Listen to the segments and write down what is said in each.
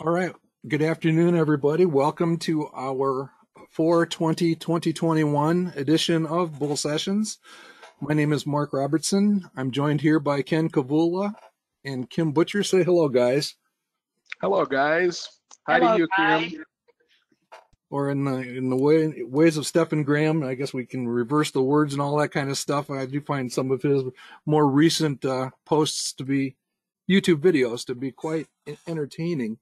All right. Good afternoon, everybody. Welcome to our 420 2021 edition of Bull Sessions. My name is Mark Robertson. I'm joined here by Ken Kavula and Kim Butcher. Say hello, guys. Hello, guys. Hi Hello, to you, guys. Kim. Or in the in the way ways of Stephen Graham, I guess we can reverse the words and all that kind of stuff. I do find some of his more recent uh, posts to be YouTube videos to be quite entertaining.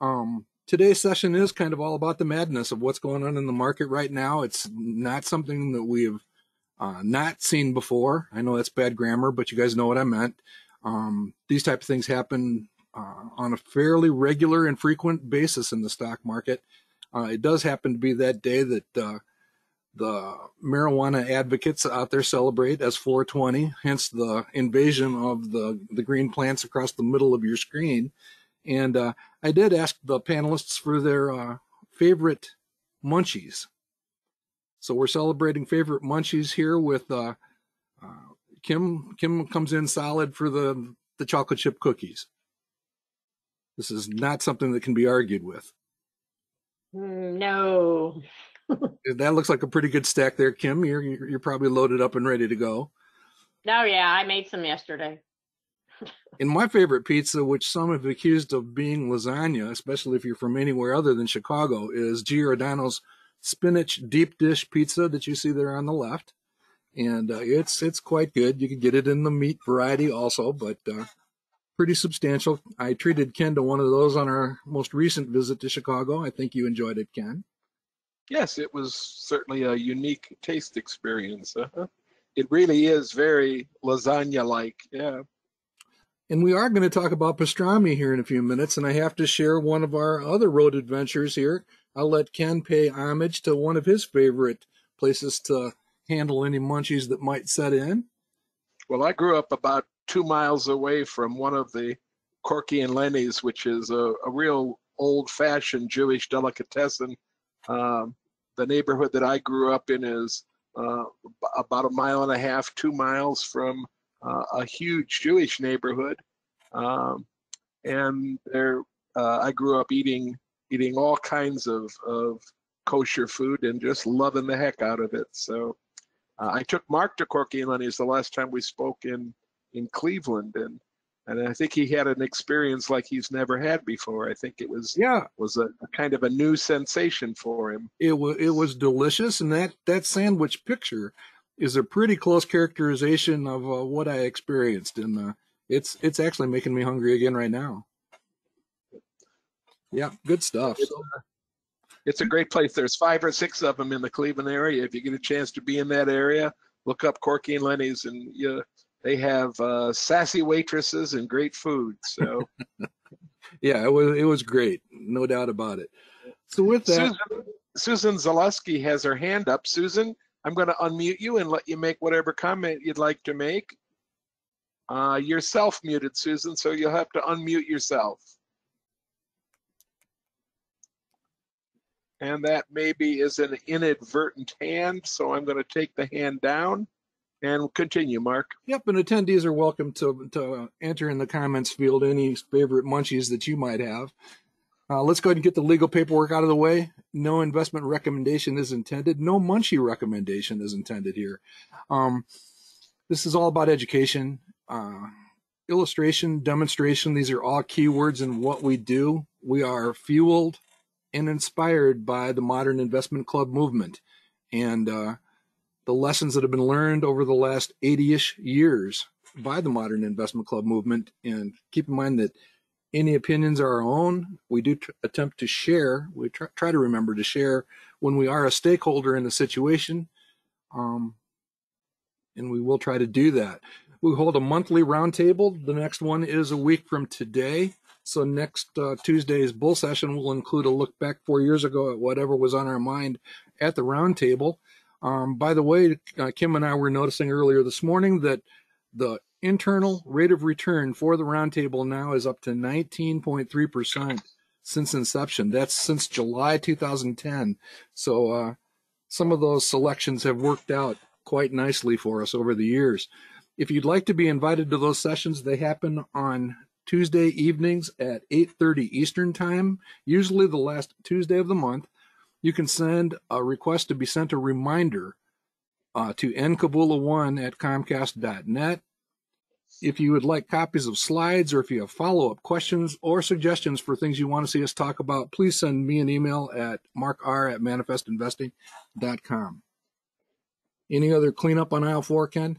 Um, today's session is kind of all about the madness of what's going on in the market right now. It's not something that we have uh, not seen before. I know that's bad grammar, but you guys know what I meant. Um, these type of things happen uh, on a fairly regular and frequent basis in the stock market. Uh, it does happen to be that day that uh, the marijuana advocates out there celebrate as 420, hence the invasion of the, the green plants across the middle of your screen. And uh, I did ask the panelists for their uh, favorite munchies. So we're celebrating favorite munchies here with uh, uh, Kim. Kim comes in solid for the the chocolate chip cookies. This is not something that can be argued with. Mm, No. That looks like a pretty good stack there, Kim. You're you're you're probably loaded up and ready to go. No, yeah, I made some yesterday. And my favorite pizza, which some have accused of being lasagna, especially if you're from anywhere other than Chicago, is Giordano's spinach deep dish pizza that you see there on the left. And uh, it's it's quite good. You can get it in the meat variety also, but uh, pretty substantial. I treated Ken to one of those on our most recent visit to Chicago. I think you enjoyed it, Ken. Yes, it was certainly a unique taste experience. Uh-huh. It really is very lasagna-like. Yeah. And we are going to talk about pastrami here in a few minutes, and I have to share one of our other road adventures here. I'll let Ken pay homage to one of his favorite places to handle any munchies that might set in. Well, I grew up about two miles away from one of the Corky and Lenny's, which is a, a real old-fashioned Jewish delicatessen. Um, the neighborhood that I grew up in is uh, about a mile and a half, two miles from a huge Jewish neighborhood, um, and there uh, I grew up eating eating all kinds of of kosher food and just loving the heck out of it. So uh, I took Mark to Corky and Lenny's the last time we spoke in in Cleveland, and and I think he had an experience like he's never had before. I think it was Yeah, was a, a kind of a new sensation for him. it was it was delicious, and that that sandwich picture is a pretty close characterization of uh, what I experienced, and uh, it's it's actually making me hungry again right now. Yeah, good stuff. It's, So, it's a great place. There's five or six of them in the Cleveland area. If you get a chance to be in that area, look up Corky and Lenny's, and you, they have uh, sassy waitresses and great food. So yeah, it was it was great, no doubt about it. So with that, Susan, Susan Zaleski has her hand up. Susan, I'm going to unmute you and let you make whatever comment you'd like to make. Uh, you're self-muted, Susan, so you'll have to unmute yourself. And that maybe is an inadvertent hand, so I'm going to take the hand down and continue, Mark. Yep, and attendees are welcome to to enter in the comments field any favorite munchies that you might have. Uh, let's go ahead and get the legal paperwork out of the way. No investment recommendation is intended. No munchie recommendation is intended here. Um, this is all about education, uh, illustration, demonstration. These are all keywords in what we do. We are fueled and inspired by the modern investment club movement, and uh, the lessons that have been learned over the last 80-ish years by the modern investment club movement and keep in mind that any opinions are our own. We do tr- attempt to share. We try, try to remember to share when we are a stakeholder in a situation um, and we will try to do that. We hold a monthly roundtable. The next one is a week from today. So next uh, tuesday's bull session will include a look back four years ago at whatever was on our mind at the roundtable. Um, by the way, uh, Kim and I were noticing earlier this morning that the internal rate of return for the roundtable now is up to 19.3% since inception. That's since July 2010. So uh, some of those selections have worked out quite nicely for us over the years. If you'd like to be invited to those sessions, they happen on Tuesday evenings at 8:30 Eastern Time, usually the last Tuesday of the month. You can send a request to be sent a reminder uh, to nkavula1 at comcast.net. If you would like copies of slides or if you have follow-up questions or suggestions for things you want to see us talk about, please send me an email at markr at manifestinvesting.com. Any other cleanup on aisle four, Ken?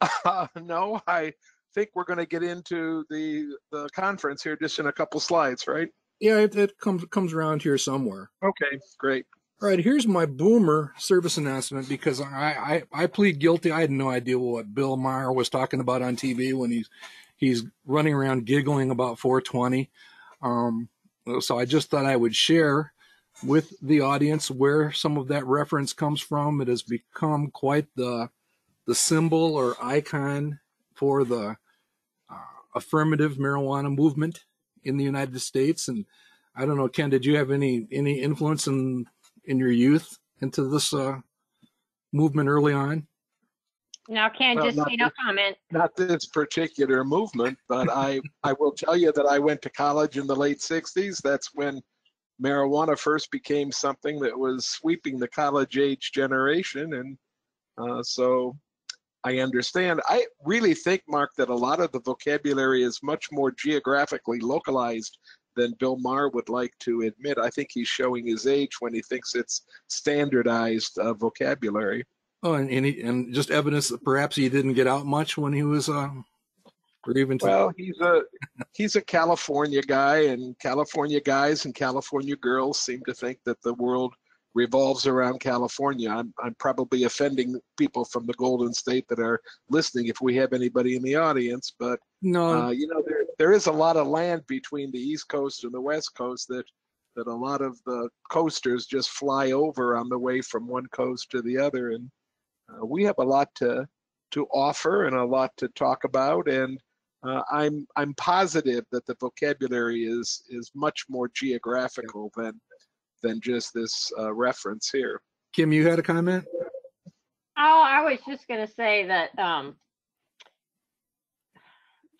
Uh, no, I think we're going to get into the the conference here just in a couple slides, right? Yeah, it, it comes comes around here somewhere. Okay, great. All right, here's my boomer service announcement because I, I, I plead guilty. I had no idea what Bill Maher was talking about on TV when he's he's running around giggling about 420. Um, so I just thought I would share with the audience where some of that reference comes from. It has become quite the the symbol or icon for the uh, affirmative marijuana movement in the United States. And I don't know, Ken, did you have any any influence in in your youth into this uh, movement early on? Now, Ken, Well, just say no this- comment. Not this particular movement, but I I will tell you that I went to college in the late 60s. That's when marijuana first became something that was sweeping the college age generation and uh, so I understand. I really think, Mark, that a lot of the vocabulary is much more geographically localized than Bill Maher would like to admit. I think he's showing his age when he thinks it's standardized uh, vocabulary. Oh, and and, he, and just evidence that perhaps he didn't get out much when he was, uh, or even to, Well, he's a he's a California guy, and California guys and California girls seem to think that the world revolves around California. I'm I'm probably offending people from the Golden State that are listening if we have anybody in the audience, but no, uh, you know there there is a lot of land between the East Coast and the West Coast that that a lot of the coasters just fly over on the way from one coast to the other, and uh, we have a lot to to offer and a lot to talk about, and uh, I'm I'm positive that the vocabulary is is much more geographical than than just this uh, reference here. Kim, you had a comment? Oh, I was just gonna say that, um,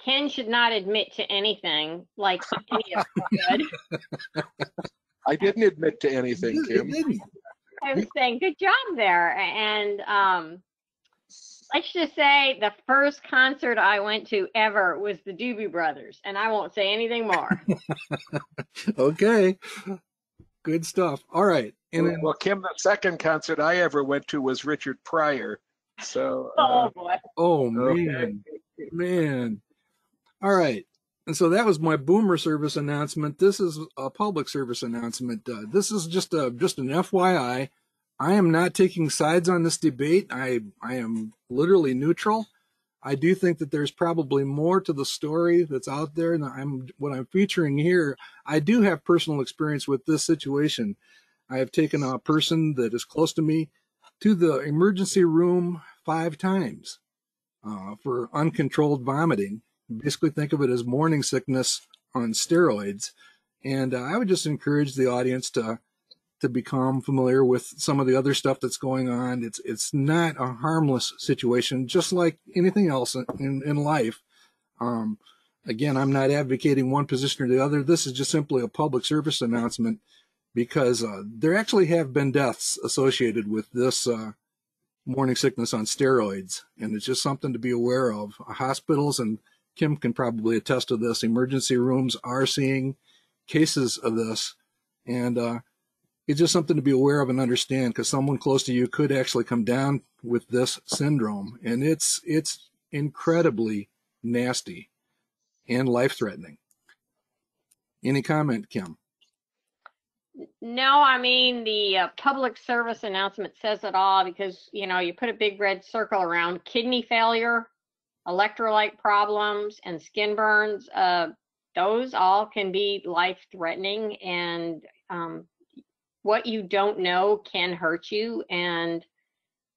Ken should not admit to anything like any of us. I didn't admit to anything, It Kim. didn't. I was saying, good job there. And, um, let's just say the first concert I went to ever was the Doobie Brothers, and I won't say anything more. Okay, good stuff. All right, and then well, Kim, the second concert I ever went to was Richard Pryor. So uh, Oh, boy. oh Okay. man, man. All right. And so that was my boomer service announcement. This is a public service announcement. Uh, this is just a just an FYI. I am not taking sides on this debate. I I am literally neutral. I do think that there's probably more to the story that's out there than I'm what I'm featuring here. I do have personal experience with this situation. I have taken a person that is close to me to the emergency room five times uh, for uncontrolled vomiting. Basically, think of it as morning sickness on steroids. And uh, I would just encourage the audience to to become familiar with some of the other stuff that's going on. It's it's not a harmless situation, just like anything else in, in life. Um, again, I'm not advocating one position or the other. This is just simply a public service announcement because uh, there actually have been deaths associated with this uh, morning sickness on steroids, and it's just something to be aware of. Hospitals and Kim can probably attest to this. Emergency rooms are seeing cases of this, and uh, it's just something to be aware of and understand because someone close to you could actually come down with this syndrome, and it's it's incredibly nasty and life threatening. Any comment, Kim? No, I mean, the uh, public service announcement says it all because, you know, you put a big red circle around kidney failure, electrolyte problems, and skin burns. Uh, those all can be life threatening, and um, what you don't know can hurt you. And,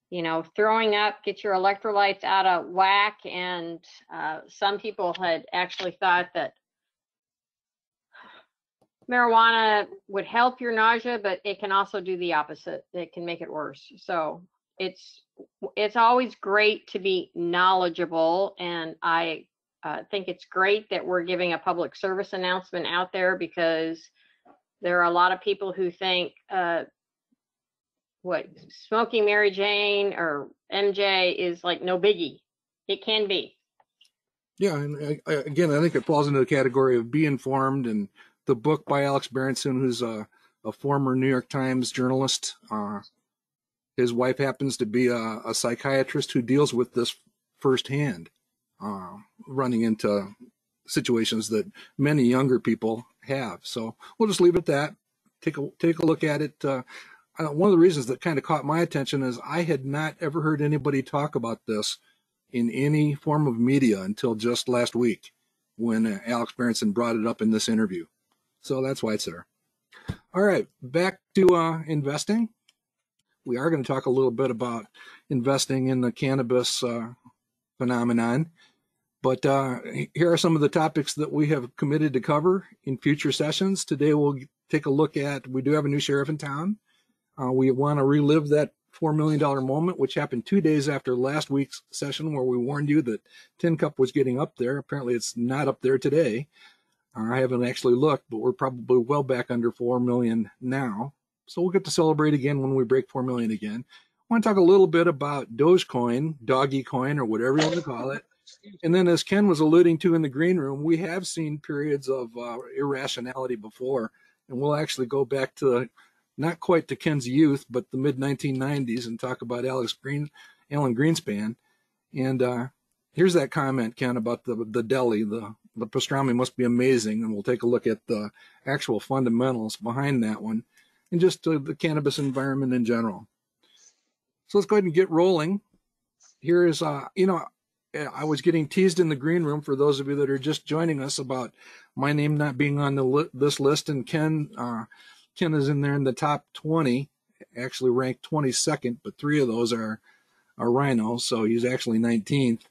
you know, throwing up, get your electrolytes out of whack. And uh, some people had actually thought that marijuana would help your nausea, but it can also do the opposite. It can make it worse. So it's it's always great to be knowledgeable, and I uh, think it's great that we're giving a public service announcement out there because there are a lot of people who think uh, what smoking Mary Jane or MJ is like no biggie. It can be. Yeah, and I, I, again, I think it falls into the category of be informed. And the book by Alex Berenson, who's a, a former New York Times journalist, uh, his wife happens to be a, a, psychiatrist who deals with this firsthand, uh, running into situations that many younger people have. So we'll just leave it at that. Take a take a look at it. Uh, one of the reasons that kind of caught my attention is I had not ever heard anybody talk about this in any form of media until just last week when uh, Alex Berenson brought it up in this interview. So that's why it's there. All right, back to uh, investing. We are going to talk a little bit about investing in the cannabis uh, phenomenon. But uh, here are some of the topics that we have committed to cover in future sessions. Today we'll take a look at, we do have a new sheriff in town. Uh, we want to relive that $4 million moment, which happened two days after last week's session where we warned you that Tin Cup was getting up there. Apparently, it's not up there today. Uh, I haven't actually looked, but we're probably well back under 4 million now. So we'll get to celebrate again when we break 4 million again. I want to talk a little bit about Dogecoin, Doggy Coin, or whatever you want to call it. And then, as Ken was alluding to in the green room, we have seen periods of uh, irrationality before, and we'll actually go back to not quite to Ken's youth, but the mid 1990s, and talk about Alex Green, Alan Greenspan. And uh, here's that comment, Ken, about the the deli. The the pastrami must be amazing, and we'll take a look at the actual fundamentals behind that one, and just uh, the cannabis environment in general. So let's go ahead and get rolling. Here is, uh, you know, I was getting teased in the green room for those of you that are just joining us about my name not being on the li- this list, and Ken uh, Ken is in there in the top 20, actually ranked 22nd, but three of those are are Rhino, so he's actually 19th.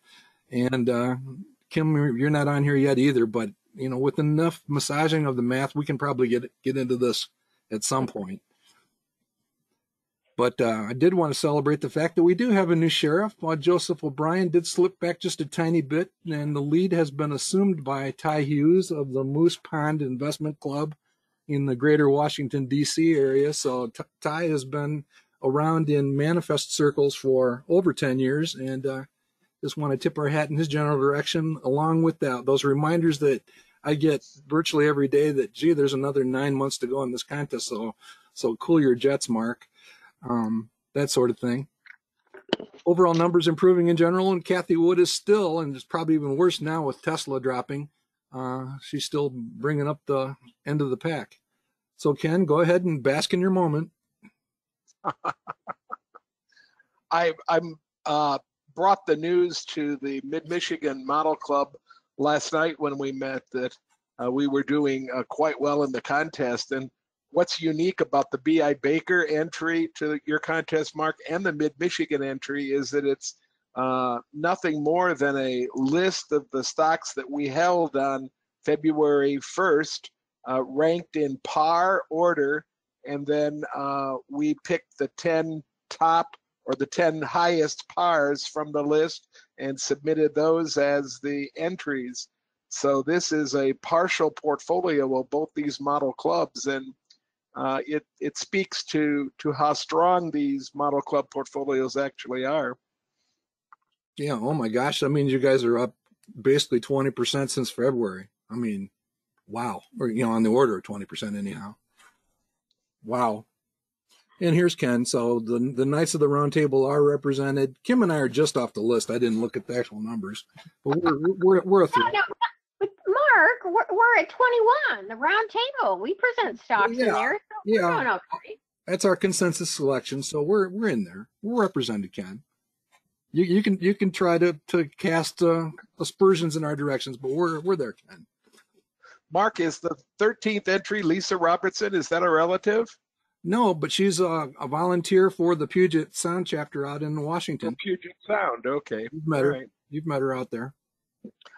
And uh, Kim, you're not on here yet either, but you know, with enough massaging of the math, we can probably get get into this at some point. But uh, I did want to celebrate the fact that we do have a new sheriff. Uh, Joseph O'Brien did slip back just a tiny bit, and the lead has been assumed by Ty Hughes of the Moose Pond Investment Club in the greater Washington, D.C. area. So Ty has been around in manifest circles for over 10 years and uh, just want to tip our hat in his general direction along with that those reminders that I get virtually every day that gee there's another nine months to go in this contest so so cool your jets mark um, that sort of thing overall numbers improving in general and Cathie Wood is still and it's probably even worse now with Tesla dropping uh, she's still bringing up the end of the pack. So, Ken, go ahead and bask in your moment. I I'm uh, brought the news to the Mid Michigan Model Club last night when we met that uh, we were doing uh, quite well in the contest. And what's unique about the B.I. Baker entry to your contest, Mark, and the Mid Michigan entry is that it's uh, nothing more than a list of the stocks that we held on February 1st, uh, ranked in par order, and then uh, we picked the 10 top or the 10 highest pars from the list and submitted those as the entries. So this is a partial portfolio of both these model clubs, and uh, it it speaks to to how strong these model club portfolios actually are. Yeah. Oh my gosh. That means you guys are up basically 20% since February. I mean, wow. Or, you know, on the order of 20% anyhow. Wow. And here's Ken. So the the Knights of the Round Table are represented. Kim and I are just off the list. I didn't look at the actual numbers, but we're we're we're a no, no, Mark, we're, we're at 21. The round table. We present stocks yeah, in there. So yeah. Okay. That's our consensus selection. So we're we're in there. We're represented, Ken you, you can you can try to to cast uh, aspersions in our directions, but we're we're there, Ken. Mark, is the 13th entry Lisa Robertson? Is that a relative? No, but she's a, a volunteer for the Puget Sound chapter out in Washington. Oh, Puget Sound, okay. You've met her. Right. You've met her out there.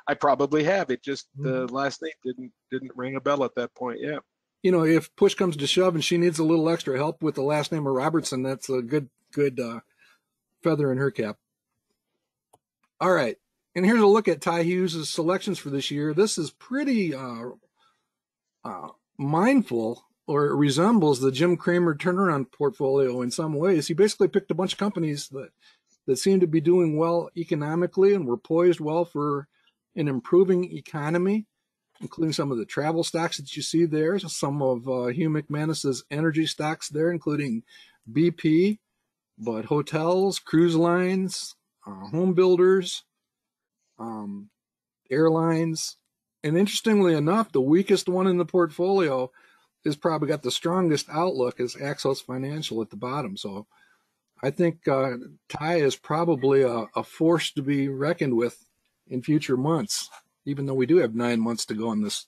I probably have. It just mm-hmm. the last name didn't didn't ring a bell at that point. Yeah. You know, if push comes to shove and she needs a little extra help with the last name of Robertson, that's a good good uh, feather in her cap. All right. and here's a look at Ty Hughes' selections for this year. This is pretty uh, uh, mindful or it resembles the Jim Cramer turnaround portfolio in some ways. He basically picked a bunch of companies that that seem to be doing well economically and were poised well for an improving economy, including some of the travel stocks that you see there, some of uh, Hugh McManus's energy stocks there, including BP, but hotels, cruise lines, uh, home builders, um, airlines, and interestingly enough, the weakest one in the portfolio is probably got the strongest outlook is Axos Financial at the bottom. So I think uh, Ty is probably a, a, force to be reckoned with in future months, even though we do have nine months to go on this.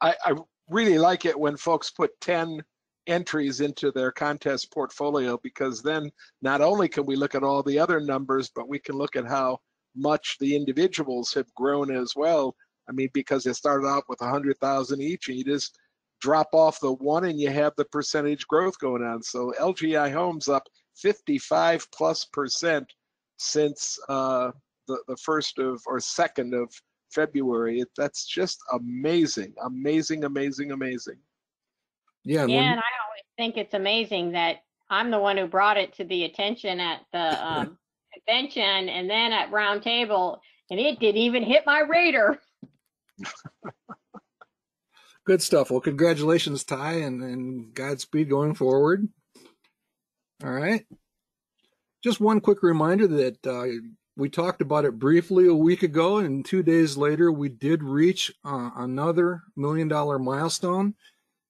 I, I really like it when folks put 10 entries into their contest portfolio because then not only can we look at all the other numbers, but we can look at how much the individuals have grown as well. I mean, because they started out with 100,000 each and you just drop off the one and you have the percentage growth going on. So LGI Homes up 55 plus percent since uh, the, the first of or second of February. It, that's just amazing, amazing, amazing, amazing. Yeah. Yeah, and I always think it's amazing that I'm the one who brought it to the attention at the um, convention and then at roundtable, and it didn't even hit my radar. Good stuff. Well, congratulations, Ty, and, and Godspeed going forward. All right. Just one quick reminder that uh, we talked about it briefly a week ago, and two days later, we did reach uh, another million dollar milestone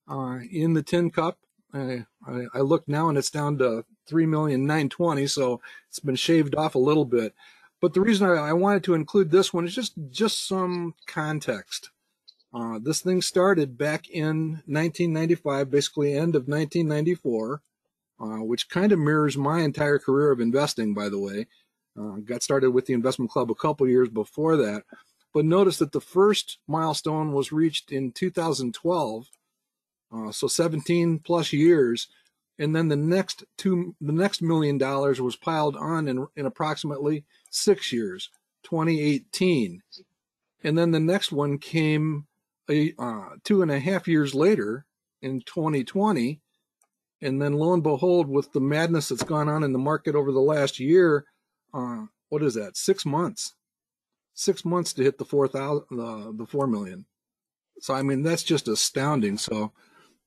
uh, in the Tin Cup. I, I, I look now, and it's down to three million nine twenty, so it's been shaved off a little bit. But the reason I, I wanted to include this one is just just some context. Uh, this thing started back in 1995, basically end of 1994 uh, which kind of mirrors my entire career of investing, by the way. Uh, got started with the investment club a couple years before that. But notice that the first milestone was reached in 2012, uh, so 17 plus years, and then the next two, the next million dollars was piled on in, in approximately six years, 2018, and then the next one came a uh, two and a half years later in 2020, and then lo and behold, with the madness that's gone on in the market over the last year, uh, what is that? Six months, six months to hit the four thousand, uh, the four million. So I mean, that's just astounding. So,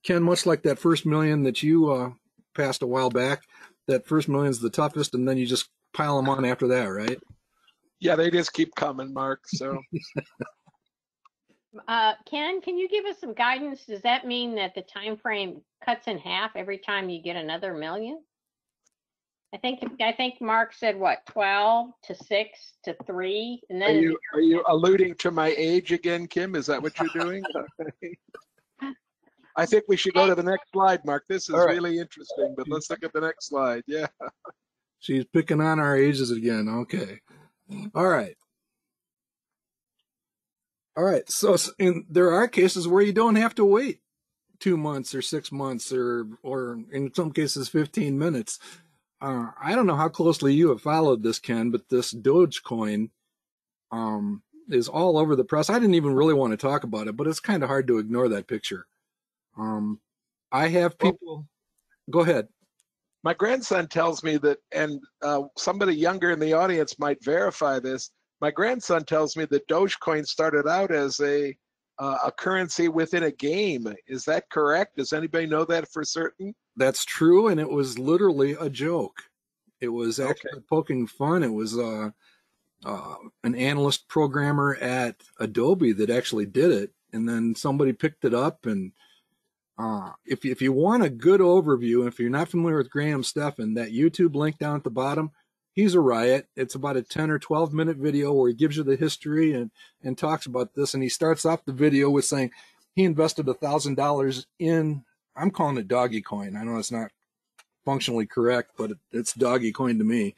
Ken, much like that first million that you uh, passed a while back, that first million is the toughest, and then you just pile them on after that, right? Yeah, they just keep coming, Mark. So. Uh, Ken, can you give us some guidance? Does that mean that the time frame cuts in half every time you get another million? I think I think Mark said what, 12 to 6 to 3 and then Are you are you alluding to my age again, Kim? Is that what you're doing? I think we should go to the next slide, Mark. This is right. really interesting, but let's look at the next slide. Yeah. She's picking on our ages again. Okay. All right. All right. So in, there are cases where you don't have to wait two months or six months or, or in some cases, 15 minutes. Uh, I don't know how closely you have followed this, Ken, but this Dogecoin um, is all over the press. I didn't even really want to talk about it, but it's kind of hard to ignore that picture. Um, I have people. Go ahead. My grandson tells me that, and uh, somebody younger in the audience might verify this my grandson tells me that Dogecoin started out as a uh, a currency within a game. Is that correct? Does anybody know that for certain? That's true, and it was literally a joke. It was actually okay. poking fun. It was uh, uh, an analyst programmer at Adobe that actually did it, and then somebody picked it up. And uh, if if you want a good overview, if you're not familiar with Graham Stephan, that YouTube link down at the bottom he's a riot. It's about a 10 or 12 minute video where he gives you the history and, and talks about this. And he starts off the video with saying he invested a thousand dollars in, I'm calling it doggy coin. I know it's not functionally correct, but it, it's doggy coin to me.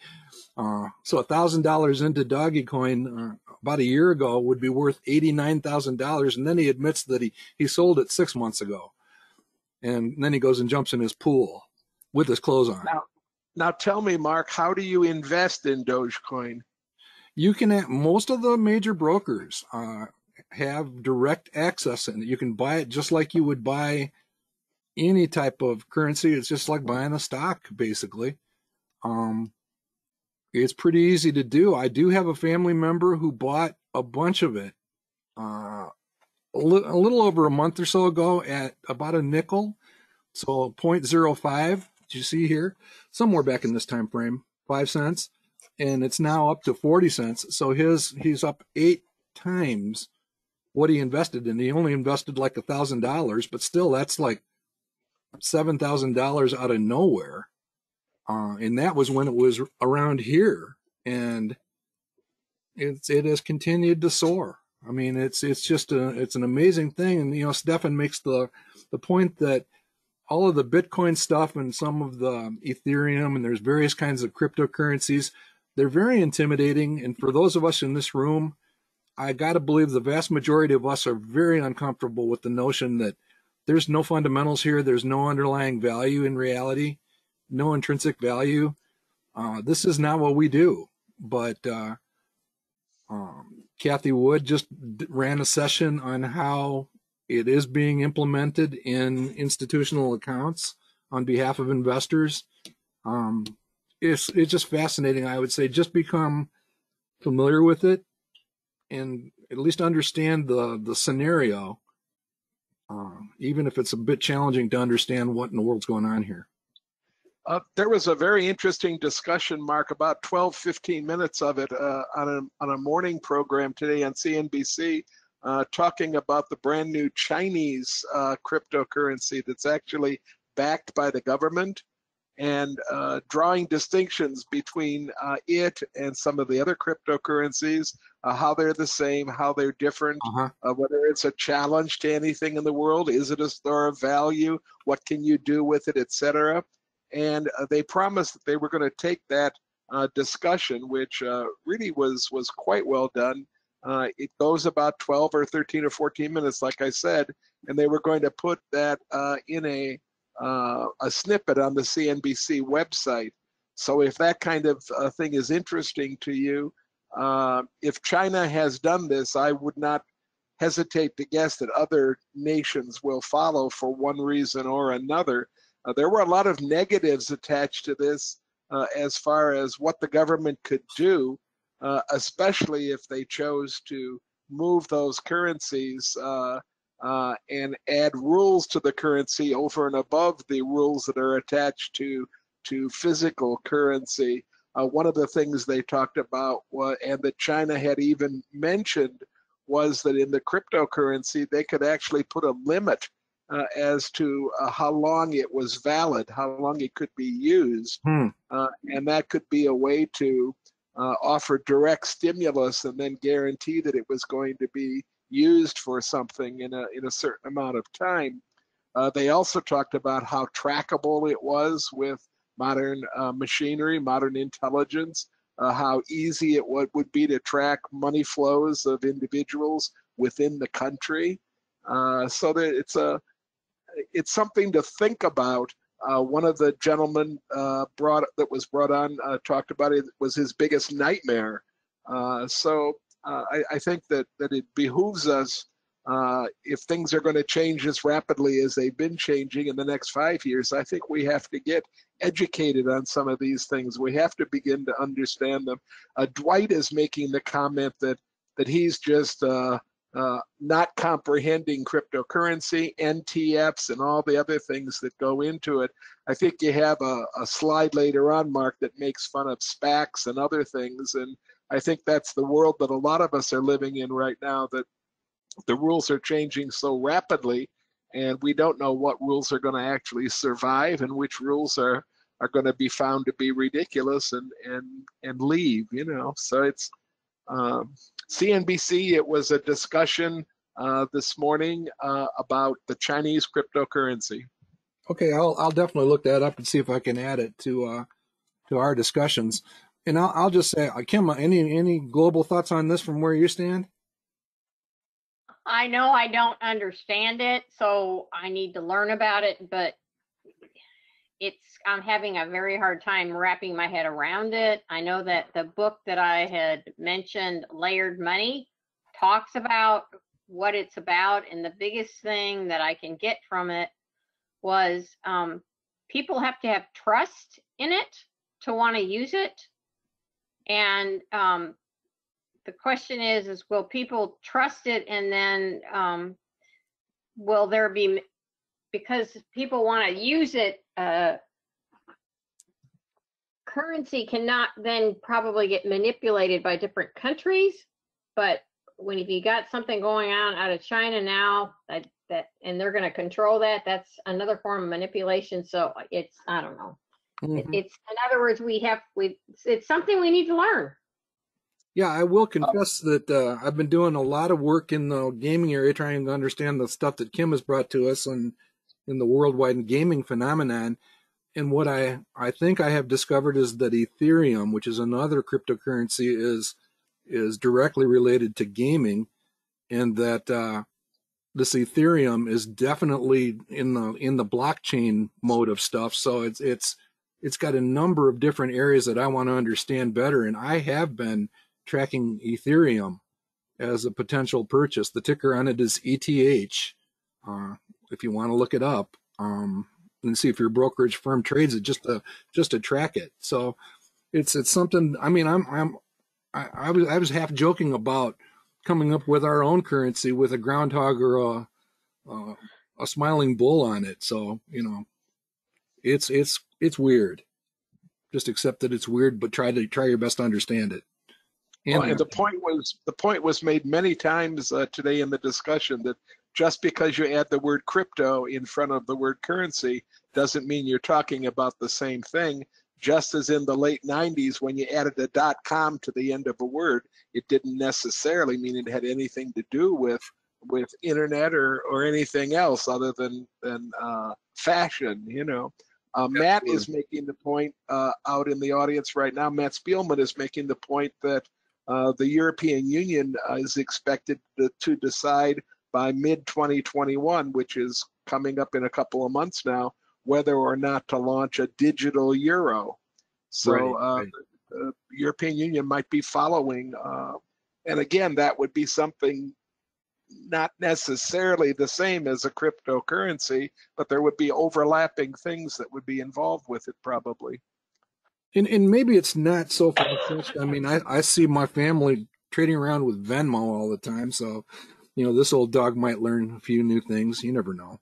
Uh, so a thousand dollars into doggy coin uh, about a year ago would be worth $89,000. And then he admits that he, he sold it six months ago. And then he goes and jumps in his pool with his clothes on. Now, now tell me, Mark, how do you invest in Dogecoin? you can most of the major brokers uh, have direct access and you can buy it just like you would buy any type of currency. It's just like buying a stock, basically. Um, it's pretty easy to do. I do have a family member who bought a bunch of it uh, a, li- a little over a month or so ago at about a nickel. So 0.05, you see here, somewhere back in this time frame, five cents, and it's now up to 40 cents. So his he's up eight times what he invested in. He only invested like a thousand dollars, but still that's like seven thousand dollars out of nowhere. Uh, and that was when it was around here, and it's it has continued to soar. I mean, it's it's just a it's an amazing thing, and you know, Stephan makes the the point that all of the Bitcoin stuff and some of the Ethereum and there's various kinds of cryptocurrencies, they're very intimidating. And for those of us in this room, I got to believe the vast majority of us are very uncomfortable with the notion that there's no fundamentals here, there's no underlying value in reality, no intrinsic value. Uh, this is not what we do. But uh, um, Cathie Wood just ran a session on how it is being implemented in institutional accounts on behalf of investors. Um, it's it's just fascinating. I would say just become familiar with it and at least understand the the scenario, uh, even if it's a bit challenging to understand what in the world's going on here. Uh, there was a very interesting discussion, Mark, about 12, 15 minutes of it uh, on, a, on a morning program today on CNBC, uh, talking about the brand new Chinese uh, cryptocurrency that's actually backed by the government and uh, drawing distinctions between uh, it and some of the other cryptocurrencies, how they're the same, how they're different, Uh-huh. whether it's a challenge to anything in the world, is it a store of value, what can you do with it, etc and uh, they promised that they were going to take that uh, discussion, which uh, really was was quite well done. Uh, it goes about 12 or 13 or 14 minutes, like I said, and they were going to put that uh, in a uh, a snippet on the CNBC website. So if that kind of thing is interesting to you, if China has done this, I would not hesitate to guess that other nations will follow for one reason or another. Uh, there were a lot of negatives attached to this uh, as far as what the government could do, uh, especially if they chose to move those currencies uh, and add rules to the currency over and above the rules that are attached to to physical currency. Uh, one of the things they talked about, and that China had even mentioned, was that in the cryptocurrency they could actually put a limit uh, as to uh, how long it was valid, how long it could be used. Hmm. Uh, and that could be a way to uh, offer direct stimulus and then guarantee that it was going to be used for something in a, in a certain amount of time. Uh, they also talked about how trackable it was with modern uh, machinery, modern intelligence, how easy it would, would be to track money flows of individuals within the country. so that it's a it's something to think about. Uh, one of the gentlemen uh, brought that was brought on uh, talked about it was his biggest nightmare. Uh, so uh, I, I, think that that it behooves us uh, if things are going to change as rapidly as they've been changing in the next five years. I think we have to get educated on some of these things. We have to begin to understand them. Dwight is making the comment that that he's just uh, not comprehending cryptocurrency, NTFs, and all the other things that go into it. I think you have a, a, slide later on, Mark, that makes fun of SPACs and other things. And I think that's the world that a lot of us are living in right now, that the rules are changing so rapidly, and we don't know what rules are going to actually survive and which rules are, are going to be found to be ridiculous and, and, and leave, you know. So it's, um, CNBC, it was a discussion uh, this morning uh, about the Chinese cryptocurrency. Okay, I'll I'll definitely look that up and see if I can add it to uh, to our discussions. And I'll, I'll just say, uh, Kim, any any global thoughts on this from where you stand? I know I don't understand it, so I need to learn about it. But it's I'm having a very hard time wrapping my head around it. I know that the book that I had mentioned, Layered Money, talks about what it's about, and the biggest thing that I can get from it was um, people have to have trust in it to want to use it, and um, the question is, is will people trust it, and then um, will there be because people want to use it uh, currency cannot then probably get manipulated by different countries. But when if you got something going on out of China now that that and they're going to control that, that's another form of manipulation. So it's I don't know. It, Mhm. it's in other words, we have we it's something we need to learn. Yeah, I will confess that uh, I've been doing a lot of work in the gaming area, trying to understand the stuff that Kim has brought to us and in the worldwide gaming phenomenon. And what I I think I have discovered is that Ethereum, which is another cryptocurrency, is is directly related to gaming, and that uh, this Ethereum is definitely in the in the blockchain mode of stuff. So it's it's it's got a number of different areas that I want to understand better, and I have been tracking Ethereum as a potential purchase. The ticker on it is ETH. Uh, if you want to look it up um, and see if your brokerage firm trades it, just to just to track it. So it's it's something. I mean, I'm I'm I, I was I was half joking about coming up with our own currency with a groundhog or a a, a smiling bull on it. So you know, it's it's it's weird. Just accept that it's weird, but try to try your best to understand it. Well, and the point was the point was made many times uh, today in the discussion that just because you add the word crypto in front of the word currency doesn't mean you're talking about the same thing. Just as in the late 90s, when you added a dot com to the end of a word, it didn't necessarily mean it had anything to do with with internet or or anything else other than than uh, fashion. You know, uh, Matt is making the point uh, out in the audience right now. Matt Spielman is making the point that uh, the European Union uh, is expected to, to decide by mid 2021, which is coming up in a couple of months now, whether or not to launch a digital euro. So Right, uh, right. the European Union might be following, uh, and again, that would be something not necessarily the same as a cryptocurrency, but there would be overlapping things that would be involved with it probably. And, and maybe it's not so far fetched. I mean, I, I see my family trading around with Venmo all the time. So, you know, this old dog might learn a few new things. You never know.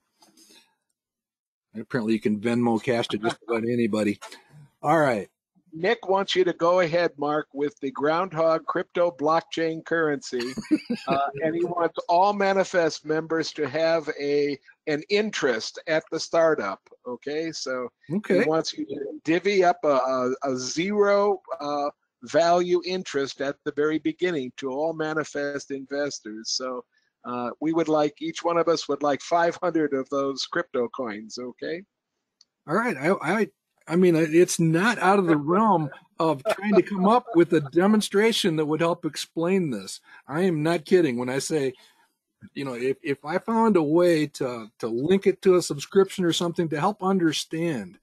Apparently, you can Venmo cash to just about anybody. All right. Nick wants you to go ahead, Mark, with the groundhog crypto blockchain currency, uh, and he wants all manifest members to have a an interest at the startup. Okay, so Okay. he wants you to divvy up a, a, a zero uh, value interest at the very beginning to all manifest investors. So uh, we would like each one of us would like 500 of those crypto coins. Okay. All right. I, I, I mean, it's not out of the realm of trying to come up with a demonstration that would help explain this. I am not kidding when I say, you know, if, if I found a way to, to link it to a subscription or something to help understand,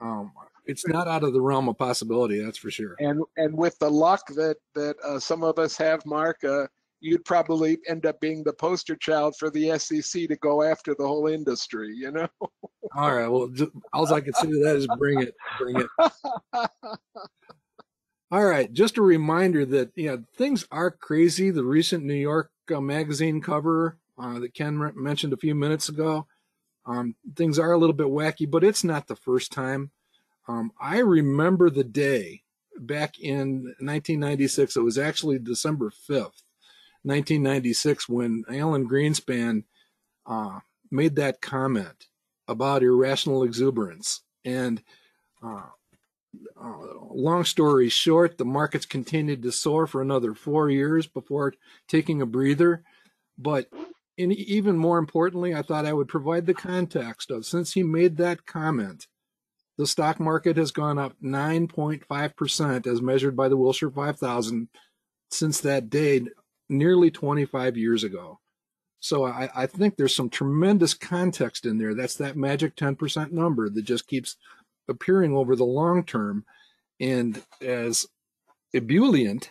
um, it's not out of the realm of possibility. That's for sure. and and with the luck that that uh, some of us have, Mark, uh, you'd probably end up being the poster child for the SEC to go after the whole industry. You know. All right. Well, just, all I can say to that is bring it, bring it. All right. Just a reminder that you know things are crazy. The recent New York uh, Magazine cover uh, that Ken mentioned a few minutes ago, um, things are a little bit wacky, but it's not the first time. Um, I remember the day back in 1996. It was actually December 5th, 1996, when Alan Greenspan uh, made that comment about irrational exuberance. And uh, uh, long story short, the markets continued to soar for another four years before taking a breather. But in, even more importantly, I thought I would provide the context of since he made that comment, the stock market has gone up 9.5% as measured by the Wilshire 5000 since that day, nearly 25 years ago. So I, I think there's some tremendous context in there. That's that magic 10% number that just keeps appearing over the long term. And as ebullient,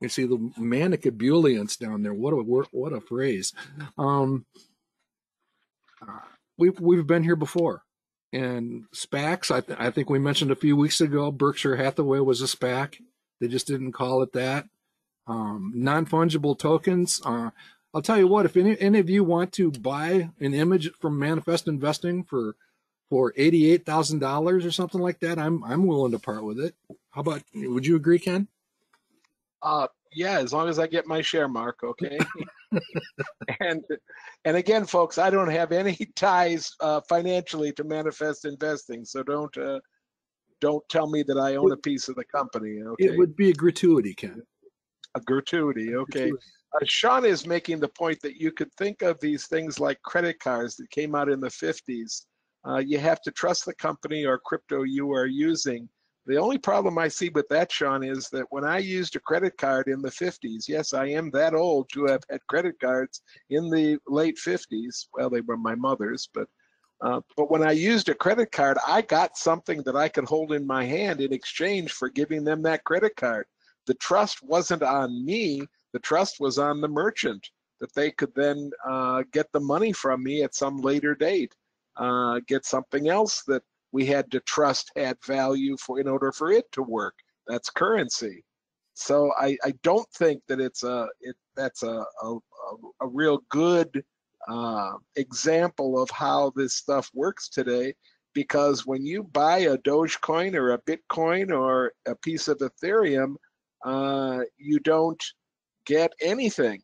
you see the manic ebullience down there. What a what a phrase. Um, we've we've been here before, and SPACs. I, th- I think we mentioned a few weeks ago. Berkshire Hathaway was a SPAC. They just didn't call it that. Um, non fungible tokens. Uh, I'll tell you what. If any, any of you want to buy an image from Manifest Investing for for eighty eight thousand dollars or something like that, I'm I'm willing to part with it. How about? Would you agree, Ken? Uh, yeah, as long as I get my share mark, okay. and and again, folks, I don't have any ties uh, financially to Manifest Investing, so don't uh, don't tell me that I own a piece of the company. Okay, It would be a gratuity, Ken. A gratuity. Okay. Uh, Sean is making the point that you could think of these things like credit cards that came out in the 50s. Uh, you have to trust the company or crypto you are using. The only problem I see with that, Sean, is that when I used a credit card in the 50s, yes, I am that old to have had credit cards in the late 50s. Well, they were my mother's, but uh, but when I used a credit card, I got something that I could hold in my hand in exchange for giving them that credit card. The trust wasn't on me. The trust was on the merchant that they could then uh, get the money from me at some later date, uh, get something else that we had to trust had value for in order for it to work. That's currency. So I, I don't think that it's a it that's a a, a real good uh, example of how this stuff works today. Because when you buy a Dogecoin or a Bitcoin or a piece of Ethereum, uh, you don't get anything.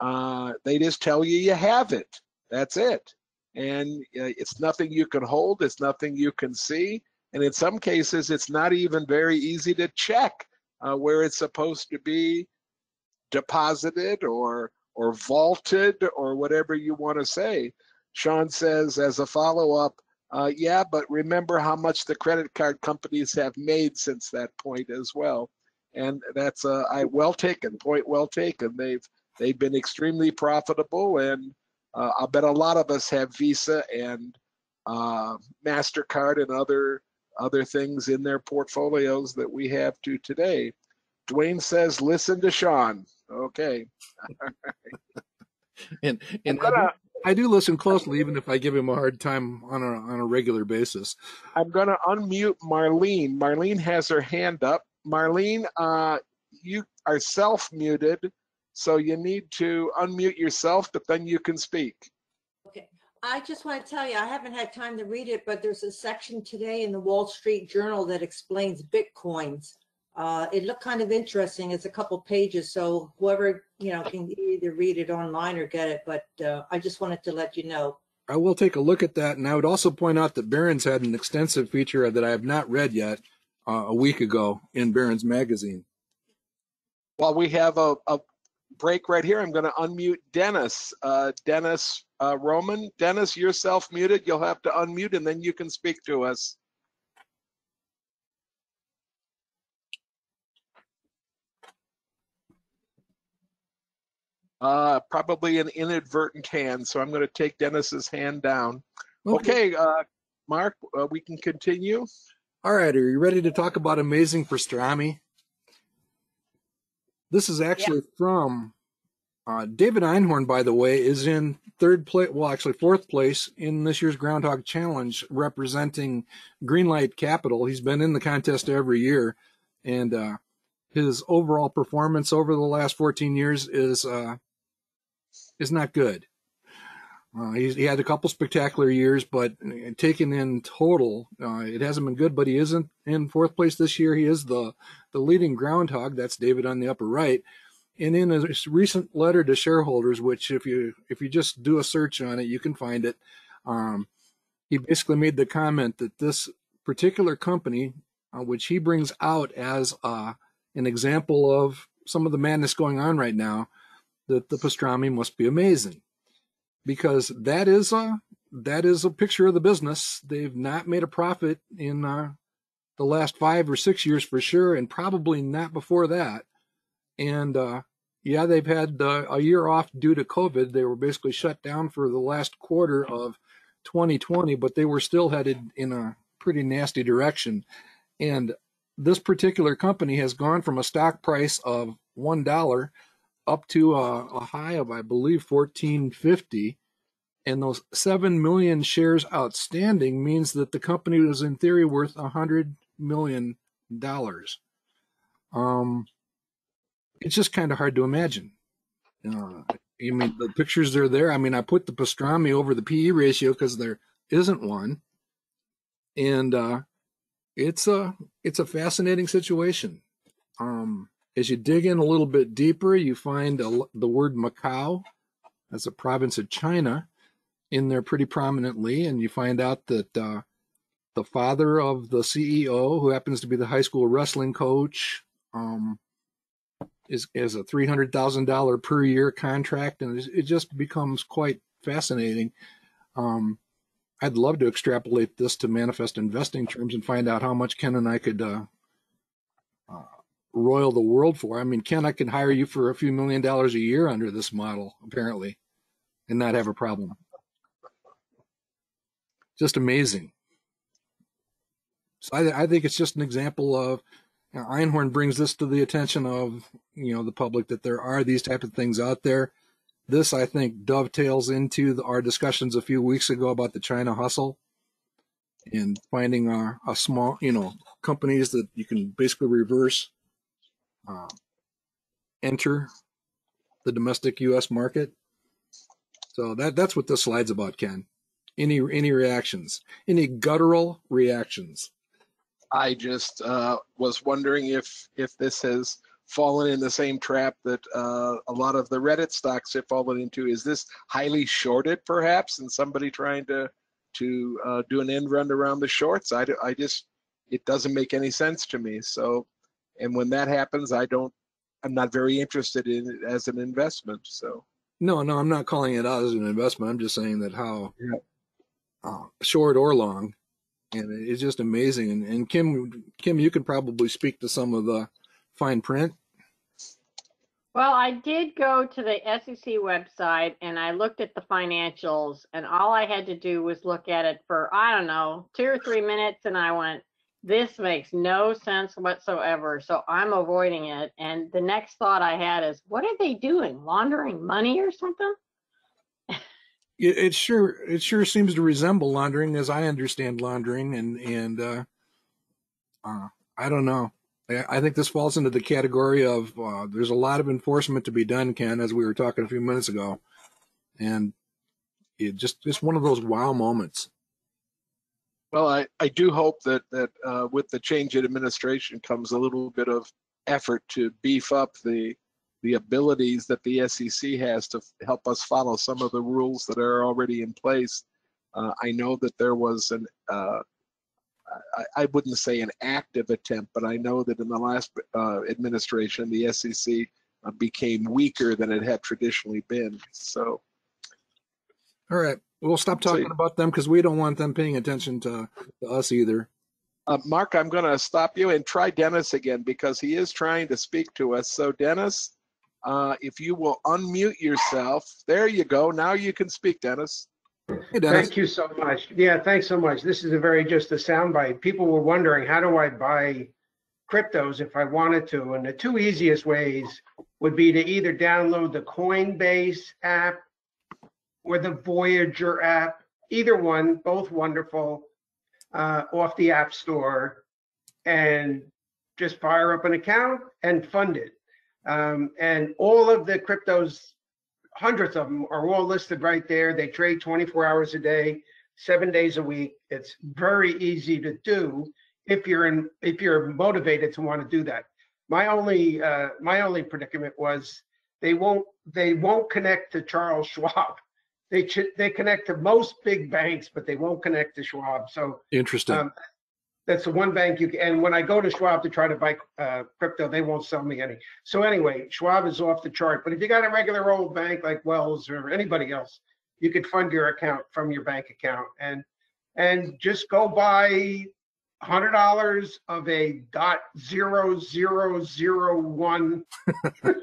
Uh, they just tell you you have it. That's it and uh, it's nothing you can hold, it's nothing you can see, and in some cases, it's not even very easy to check uh, where it's supposed to be deposited or or vaulted or whatever you want to say. Sean says as a follow-up, uh, yeah, but remember how much the credit card companies have made since that point as well, and that's a I well taken point, well taken. They've they've been extremely profitable and uh, I bet a lot of us have Visa and uh, Mastercard and other other things in their portfolios that we have to today. Dwayne says, "Listen to Sean." Okay. and and gonna, I, do, I, do, listen closely, even if I give him a hard time on a on a regular basis. I'm going to unmute Marlene. Marlene has her hand up. Marlene, uh, you are self muted. So you need to unmute yourself, but then you can speak. Okay. I just want to tell you, I haven't had time to read it, but there's a section today in the Wall Street Journal that explains Bitcoins. Uh, it looked kind of interesting. It's a couple pages, so whoever you know can either read it online or get it. But uh, I just wanted to let you know. I will take a look at that, and I would also point out that Barron's had an extensive feature that I have not read yet uh, a week ago in Barron's magazine. Well, we have a, a break right here. I'm going to unmute Dennis. Uh, Dennis uh, Roman. Dennis, you're self muted. You'll have to unmute and then you can speak to us. Uh, probably an inadvertent hand, so I'm going to take Dennis's hand down. Okay, okay uh, Mark, uh, we can continue. All right, are you ready to talk about amazing pastrami? This is actually yeah. from uh, David Einhorn, by the way, is in third place, well, actually fourth place in this year's Groundhog Challenge, representing Greenlight Capital. He's been in the contest every year, and uh, his overall performance over the last 14 years is uh, is not good. Uh, he had a couple spectacular years, but taken in total, uh, it hasn't been good. But he isn't in fourth place this year. He is the the leading groundhog. That's David on the upper right. And in a recent letter to shareholders, which if you if you just do a search on it, you can find it. Um, he basically made the comment that this particular company, uh, which he brings out as uh, an example of some of the madness going on right now, that the pastrami must be amazing because that is a that is a picture of the business. They've not made a profit in uh, the last five or six years for sure, and probably not before that. And uh, yeah, they've had uh, a year off due to COVID. They were basically shut down for the last quarter of 2020, but they were still headed in a pretty nasty direction. And this particular company has gone from a stock price of one dollar up to a, a high of, I believe, 1450 and those 7 million shares outstanding means that the company was in theory worth 100 million dollars. Um it's just kind of hard to imagine. Uh, i mean the pictures are there. I mean i put the pastrami over the pe ratio because there isn't one. And uh it's a it's a fascinating situation. Um as you dig in a little bit deeper you find a, the word macau as a province of china in there pretty prominently, and you find out that uh, the father of the CEO, who happens to be the high school wrestling coach, um, is is a three hundred thousand dollar per year contract, and it just becomes quite fascinating. Um, I'd love to extrapolate this to manifest investing terms and find out how much Ken and I could uh, uh, royal the world for. I mean, Ken, I could hire you for a few million dollars a year under this model, apparently, and not have a problem just amazing. So I, I think it's just an example of you know, Einhorn brings this to the attention of you know the public that there are these type of things out there. This I think dovetails into the, our discussions a few weeks ago about the China hustle and finding a, a small you know companies that you can basically reverse uh, enter the domestic U.S. market. So that that's what this slide's about, Ken. Any any reactions? Any guttural reactions? I just uh, was wondering if if this has fallen in the same trap that uh, a lot of the Reddit stocks have fallen into. Is this highly shorted, perhaps, and somebody trying to to uh, do an end run around the shorts? I, I just it doesn't make any sense to me. So, and when that happens, I don't. I'm not very interested in it as an investment. So. No, no, I'm not calling it out as an investment. I'm just saying that how yeah uh, short or long, and it's just amazing. And, and Kim, Kim, you can probably speak to some of the fine print. Well, I did go to the SEC website and I looked at the financials, and all I had to do was look at it for, I don't know, two or three minutes. And I went, this makes no sense whatsoever. So I'm avoiding it. And the next thought I had is, what are they doing? Laundering money or something? It, it sure it sure seems to resemble laundering as I understand laundering, and and uh, uh, I don't know. I, I, think this falls into the category of uh, there's a lot of enforcement to be done, Ken, as we were talking a few minutes ago, and it just just one of those wow moments. Well, I, I do hope that that uh, with the change in administration comes a little bit of effort to beef up the the abilities that the SEC has to help us follow some of the rules that are already in place. Uh, I know that there was an, uh, I, I, wouldn't say an active attempt, but I know that in the last uh, administration, the SEC uh, became weaker than it had traditionally been. So. All right. We'll stop talking so, about them because we don't want them paying attention to, to us either. Uh, Mark, I'm going to stop you and try Dennis again because he is trying to speak to us. So, Dennis, uh, if you will unmute yourself, there you go. Now you can speak, Dennis. Hey, Dennis. Thank you so much. Yeah, thanks so much. This is a very just a soundbite. People were wondering how do I buy cryptos if I wanted to, and the two easiest ways would be to either download the Coinbase app or the Voyager app. Either one, both wonderful, uh, off the App Store, and just fire up an account and fund it. Um, and all of the cryptos, hundreds of them, are all listed right there. They trade 24 hours a day, seven days a week. It's very easy to do if you're in if you're motivated to want to do that. My only uh, my only predicament was they won't they won't connect to Charles Schwab. They ch- they connect to most big banks, but they won't connect to Schwab. So interesting. Um, that's the one bank you can, and when I go to Schwab to try to buy uh, crypto, they won't sell me any. So anyway, Schwab is off the chart. But if you got a regular old bank like Wells or anybody else, you could fund your account from your bank account and and just go buy hundred dollars of a dot zero zero zero one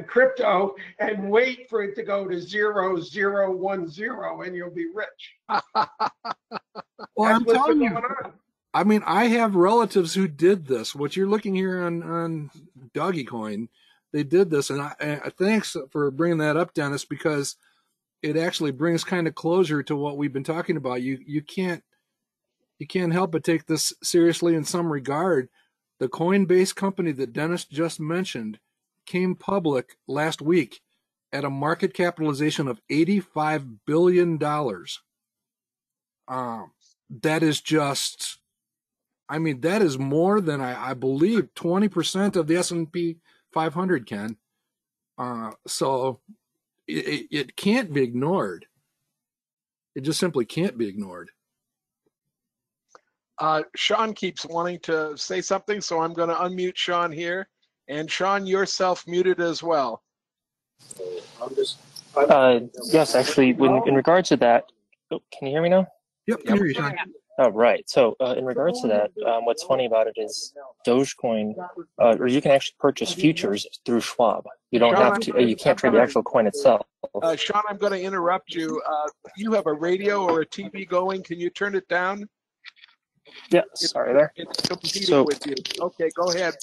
crypto and wait for it to go to zero, zero, one, zero, and you'll be rich. Well, I'm telling you. I mean, I have relatives who did this. What you're looking here on on Doggy Coin, they did this, and I, I thanks for bringing that up, Dennis, because it actually brings kind of closure to what we've been talking about. You you can't you can't help but take this seriously in some regard. The Coinbase company that Dennis just mentioned came public last week at a market capitalization of 85 billion dollars. Um, that is just I mean, that is more than I, I believe 20% of the S&P 500 Ken. Uh, so it, it can't be ignored. It just simply can't be ignored. Uh, Sean keeps wanting to say something, so I'm going to unmute Sean here. And Sean, you're self-muted as well. Uh, yes, actually, when, in regards to that, oh, can you hear me now? Yep, can hear you, Sean. Oh, right. So, uh, in regards to that, um, what's funny about it is Dogecoin, uh, or you can actually purchase futures through Schwab. You don't have to. Uh, you can't trade the actual coin itself. Uh, Sean, I'm going to interrupt you. Uh, you have a radio or a TV going. Can you turn it down? Yeah. Sorry there. It's competing So- with you. Okay, go ahead.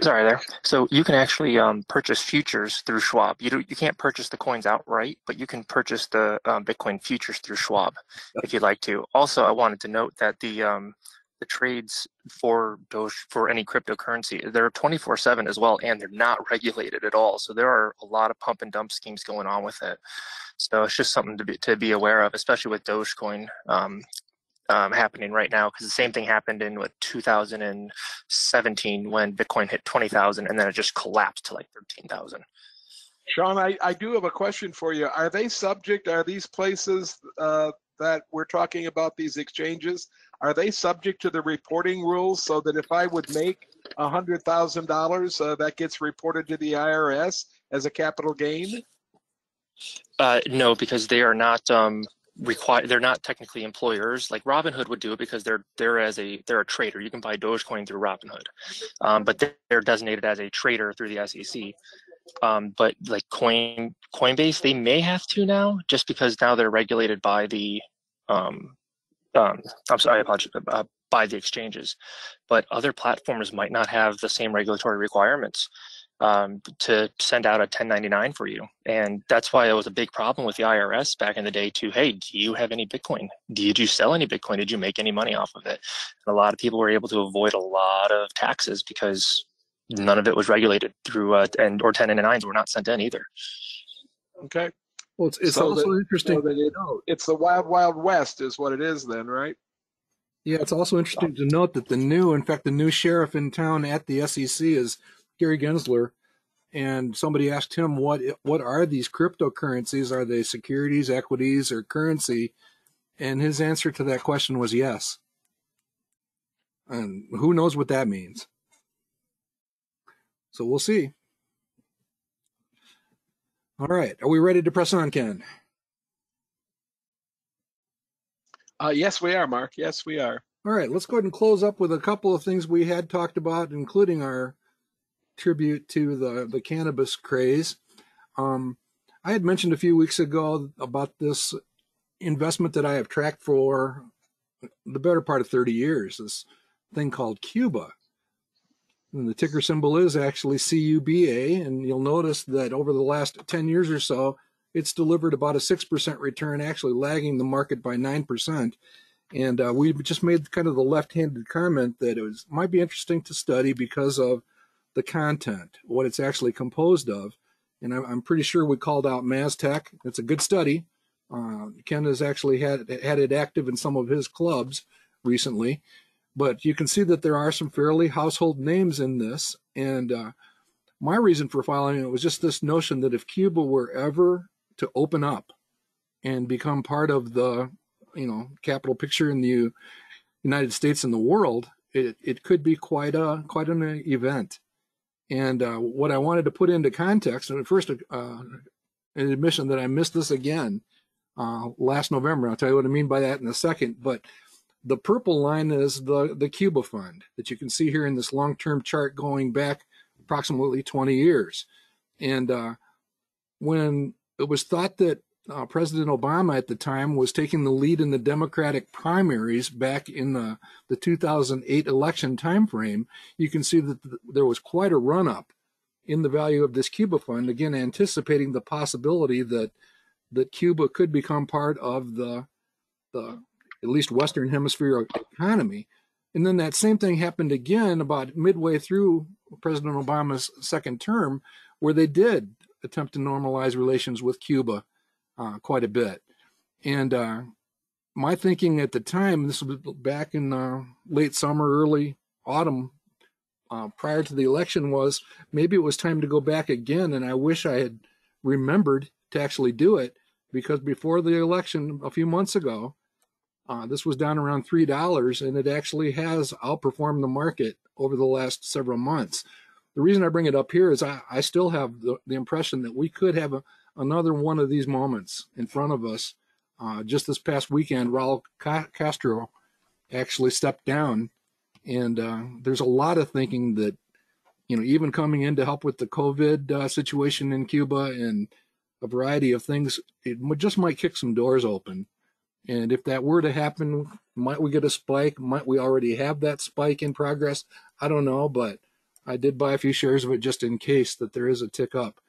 Sorry there. So you can actually um, purchase futures through Schwab. You do, you can't purchase the coins outright, but you can purchase the um, Bitcoin futures through Schwab if you'd like to. Also, I wanted to note that the um, the trades for Doge for any cryptocurrency they're 24/7 as well, and they're not regulated at all. So there are a lot of pump and dump schemes going on with it. So it's just something to be to be aware of, especially with Dogecoin. Um, happening right now because the same thing happened in what 2017 when Bitcoin hit 20,000 and then it just collapsed to like 13,000. Sean, I, I do have a question for you. Are they subject, are these places uh, that we're talking about, these exchanges, are they subject to the reporting rules so that if I would make $100,000, uh, that gets reported to the IRS as a capital gain? Uh, no, because they are not um, required. They're not technically employers. Like Robinhood would do it because they're they're as a they're a trader. You can buy Dogecoin through Robinhood, um, but they're designated as a trader through the SEC. Um, but like Coin Coinbase, they may have to now, just because now they're regulated by the um, um, I'm sorry, I apologize, uh, by the exchanges. But other platforms might not have the same regulatory requirements um, to send out a 1099 for you. And that's why it was a big problem with the IRS back in the day too. Hey, do you have any Bitcoin? Did you sell any Bitcoin? Did you make any money off of it? And a lot of people were able to avoid a lot of taxes because none of it was regulated through uh, and or 1099s were not sent in either. Okay. Well, it's, it's So also that- interesting. So that it- to it's the wild, wild west is what it is then, right? Yeah, it's also interesting to note that the new, in fact, the new sheriff in town at the SEC is Gary Gensler, and somebody asked him what what are these cryptocurrencies? Are they securities, equities, or currency? And his answer to that question was yes. And who knows what that means? So we'll see. All right, are we ready to press on, Ken? Uh, yes, we are, Mark. Yes, we are. All right, let's go ahead and close up with a couple of things we had talked about, including our tribute to the, the cannabis craze. Um, I had mentioned a few weeks ago about this investment that I have tracked for the better part of 30 years, this thing called Cuba. And the ticker symbol is actually CUBA, and you'll notice that over the last 10 years or so, it's delivered about a 6% return, actually lagging the market by 9%. And uh, we just made kind of the left-handed comment that it was might be interesting to study because of the content, what it's actually composed of. And I'm, pretty sure we called out Mastech. It's a good study. Uh, Ken has actually had had it active in some of his clubs recently, but you can see that there are some fairly household names in this. And uh, my reason for following it was just this notion that if Cuba were ever to open up and become part of the you know capital picture in the United States and the world, it, it could be quite a quite an event. And uh, what I wanted to put into context, and first, uh, an admission that I missed this again uh, last November. I'll tell you what I mean by that in a second. But the purple line is the the Cuba Fund that you can see here in this long term chart going back approximately 20 years. And uh, when it was thought that uh, President Obama at the time was taking the lead in the Democratic primaries back in the, the 2008 election timeframe, you can see that th- there was quite a run up in the value of this Cuba fund, again, anticipating the possibility that that Cuba could become part of the, the at least Western Hemisphere economy. And then that same thing happened again about midway through President Obama's second term, where they did attempt to normalize relations with Cuba uh, quite a bit. And uh, my thinking at the time, this was back in uh, late summer, early autumn, uh, prior to the election, was maybe it was time to go back again. And I wish I had remembered to actually do it because before the election a few months ago, uh, this was down around three dollars, and it actually has outperformed the market over the last several months. The reason I bring it up here is I, I still have the, the impression that we could have a, another one of these moments in front of us. Uh, just this past weekend, Raul Castro actually stepped down, and uh, there's a lot of thinking that, you know, even coming in to help with the COVID uh, situation in Cuba and a variety of things, it just might kick some doors open. And if that were to happen, might we get a spike? Might we already have that spike in progress? I don't know, but I did buy a few shares of it just in case that there is a tick up.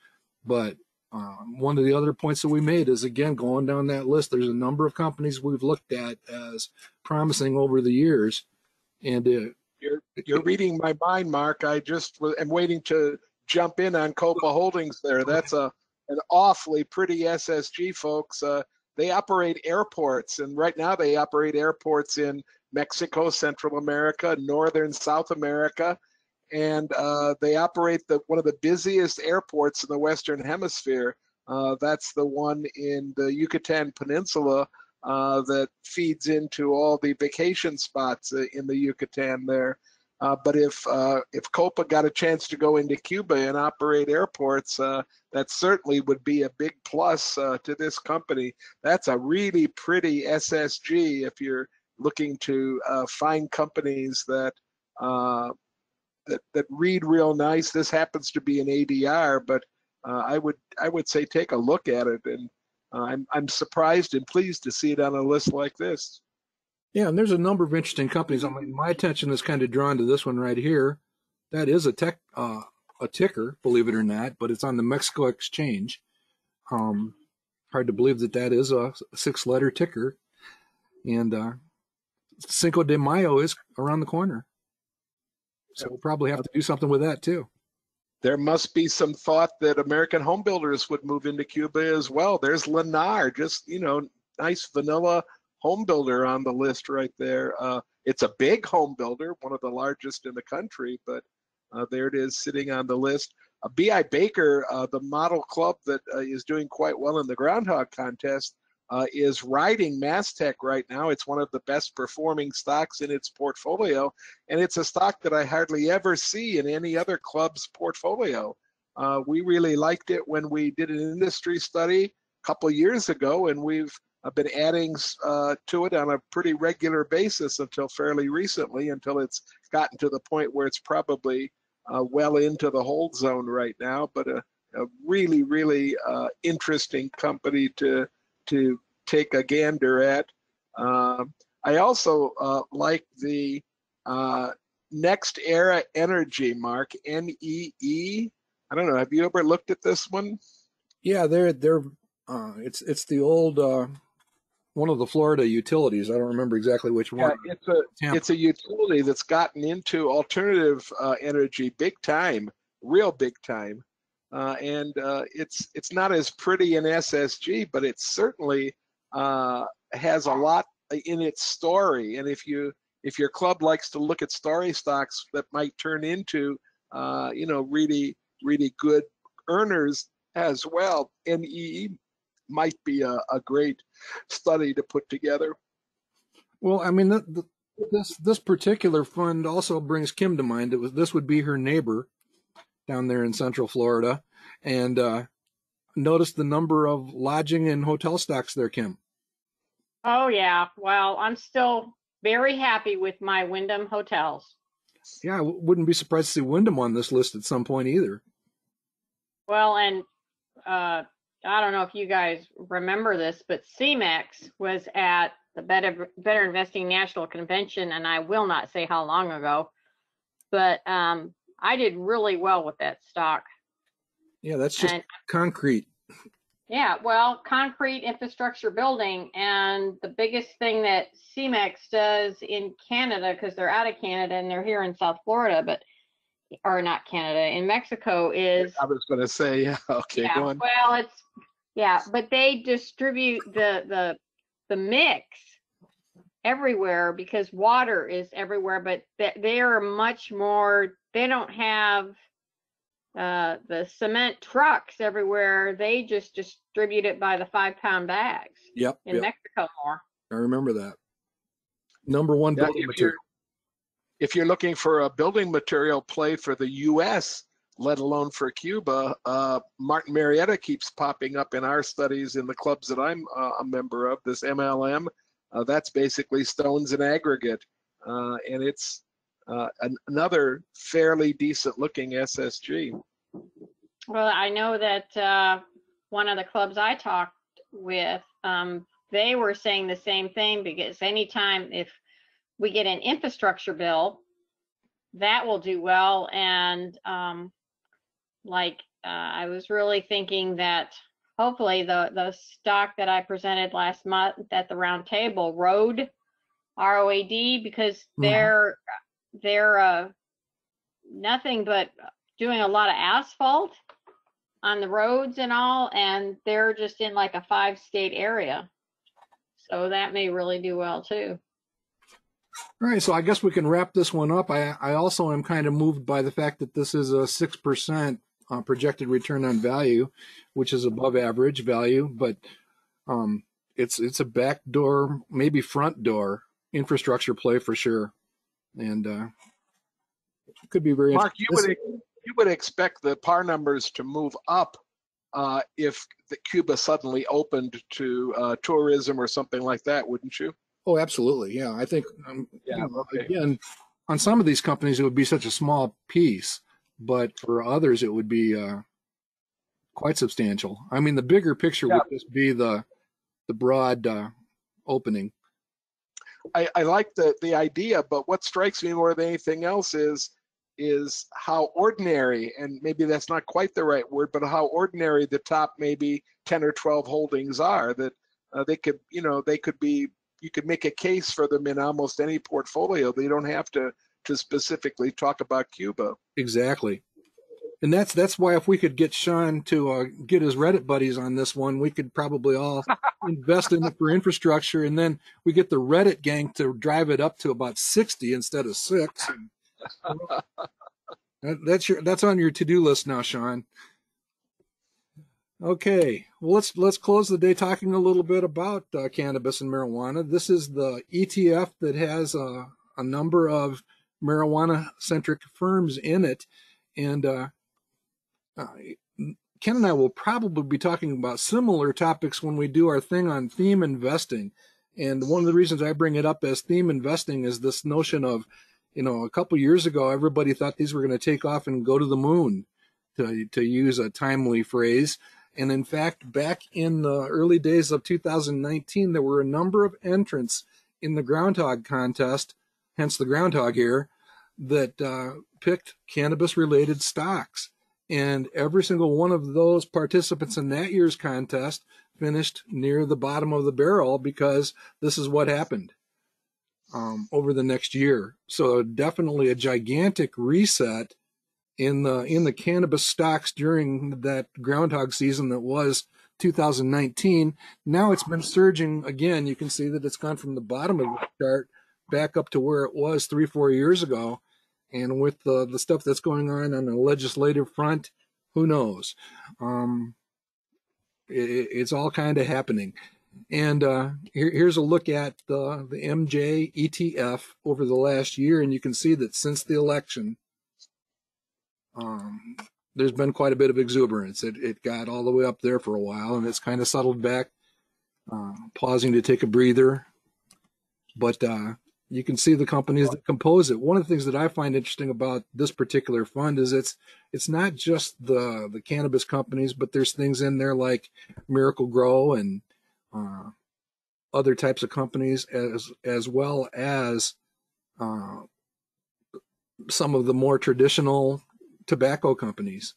But um, one of the other points that we made is again going down that list. There's a number of companies we've looked at as promising over the years, and uh, you're you're reading my mind, Mark. I just am waiting to jump in on Copa Holdings. There, that's a an awfully pretty SSG, folks. Uh, they operate airports, and right now they operate airports in Mexico, Central America, Northern South America, and uh, they operate the one of the busiest airports in the Western Hemisphere. Uh, that's the one in the Yucatan Peninsula uh, that feeds into all the vacation spots uh, in the Yucatan there. Uh, but if uh, if Copa got a chance to go into Cuba and operate airports, that certainly would be a big plus to this company. That's a really pretty SSG if you're looking to find companies that that that read real nice. This happens to be an ADR, but I would I would say take a look at it, and I'm I'm surprised and pleased to see it on a list like this. Yeah, and there's a number of interesting companies. I mean, my attention is kind of drawn to this one right here. That is a tech, uh, a ticker, believe it or not, but it's on the Mexico Exchange. Um, hard to believe that that is a six-letter ticker, and uh, Cinco de Mayo is around the corner, so we'll probably have to do something with that too. There must be some thought that American home builders would move into Cuba as well. There's Lennar, just you know, nice vanilla home builder on the list right there. Uh, it's a big home builder, one of the largest in the country, but uh, there it is sitting on the list. Uh, B.I. Baker, uh, the model club that uh, is doing quite well in the groundhog contest, uh, is riding Mastech right now. It's one of the best performing stocks in its portfolio, and it's a stock that I hardly ever see in any other club's portfolio. we really liked it when we did an industry study a couple years ago, and we've I've been adding uh, to it on a pretty regular basis until fairly recently, until it's gotten to the point where it's probably uh, well into the hold zone right now. But a, a really, really uh, interesting company to to take a gander at. Um, I also uh, like the uh, NextEra Energy, Mark N E E. I don't know. Have you ever looked at this one? Yeah, they're they're uh, it's it's the old uh, one of the Florida utilities. I don't remember exactly which one. Yeah, it's a Tampa. it's a utility that's gotten into alternative uh, energy big time, real big time, uh, and uh, it's it's not as pretty an SSG, but it certainly uh, has a lot in its story. And if you if your club likes to look at story stocks that might turn into uh, you know really really good earners as well, NEE might be a, a great study to put together. Well, I mean, the, the, this this particular fund also brings Kim to mind. It was this would be her neighbor down there in Central Florida, and uh, notice the number of lodging and hotel stocks there, Kim. Oh yeah, well, I'm still very happy with my Wyndham hotels. Yeah, I wouldn't be surprised to see Wyndham on this list at some point either. Well, and uh, I don't know if you guys remember this, but CEMEX was at the Better, Better Investing National Convention, and I will not say how long ago, but um, I did really well with that stock. Yeah, that's just And concrete. yeah, well, concrete infrastructure building, and the biggest thing that CEMEX does in Canada, because they're out of Canada and they're here in South Florida, but or not Canada, in Mexico, is I was going to say, yeah, okay, yeah, go on. well, it's yeah, but they distribute the the the mix everywhere because water is everywhere, but they, they are much more. They don't have uh, the cement trucks everywhere. They just distribute it by the five pound bags Yep. in yep. Mexico more. I remember that. Number one Yeah, building if material. you're, if you're looking for a building material play for the U.S., let alone for Cuba, uh, Martin Marietta keeps popping up in our studies in the clubs that I'm uh, a member of. This MLM, uh, that's basically stones and aggregate, uh, and it's uh, an, another fairly decent-looking SSG. Well, I know that uh, one of the clubs I talked with, um, they were saying the same thing because anytime if we get an infrastructure bill, that will do well. And um, like uh, I was really thinking that hopefully the the stock that I presented last month at the round table, Road, ROAD, because Mhm. they're they're uh, nothing but doing a lot of asphalt on the roads and all, and they're just in like a five state area. So that may really do well too. All right, so I guess we can wrap this one up. I, I also am kind of moved by the fact that this is a 6% uh, projected return on value, which is above average value, but um, it's it's a back door, maybe front door infrastructure play for sure. And uh, could be very Mark, you would you would expect the par numbers to move up uh, if the Cuba suddenly opened to uh, tourism or something like that, wouldn't you? Oh, absolutely. Yeah, I think um, Yeah, you know, okay. again, on some of these companies, it would be such a small piece, but for others, it would be uh, quite substantial. I mean, the bigger picture Yeah. would just be the the broad uh, opening. I, I like the the idea, but what strikes me more than anything else is is how ordinary, and maybe that's not quite the right word, but how ordinary the top maybe ten or twelve holdings are. That uh, they could, you know, they could be. You could make a case for them in almost any portfolio. They don't have to to specifically talk about Cuba. Exactly. And that's that's why if we could get Sean to uh, get his Reddit buddies on this one, we could probably all invest in it for infrastructure, and then we get the Reddit gang to drive it up to about sixty instead of six. That, that's your that's on your to do list now, Sean. Okay, well let's let's close the day talking a little bit about uh, cannabis and marijuana. This is the ETF that has uh, a number of marijuana centric firms in it, and uh, uh, Ken and I will probably be talking about similar topics when we do our thing on theme investing. And one of the reasons I bring it up as theme investing is this notion of, you know, a couple years ago, everybody thought these were going to take off and go to the moon, to, to use a timely phrase. And in fact, back in the early days of 2019, there were a number of entrants in the groundhog contest, hence the groundhog here, that uh, picked cannabis related stocks. And every single one of those participants in that year's contest finished near the bottom of the barrel because this is what happened um, over the next year. So definitely a gigantic reset in the in the cannabis stocks during that groundhog season that was 2019. Now it's been surging again. You can see that it's gone from the bottom of the chart back up to where it was three four years ago. And with the the stuff that's going on on the legislative front, who knows? Um, it, it's all kind of happening. And uh, here, here's a look at the, the MJ ETF over the last year, and you can see that since the election, um, there's been quite a bit of exuberance. It, it got all the way up there for a while, and it's kind of settled back, uh, pausing to take a breather. But uh, You can see the companies that compose it. One of the things that I find interesting about this particular fund is it's it's not just the the cannabis companies, but there's things in there like Miracle-Gro and uh, other types of companies, as as well as uh, some of the more traditional tobacco companies.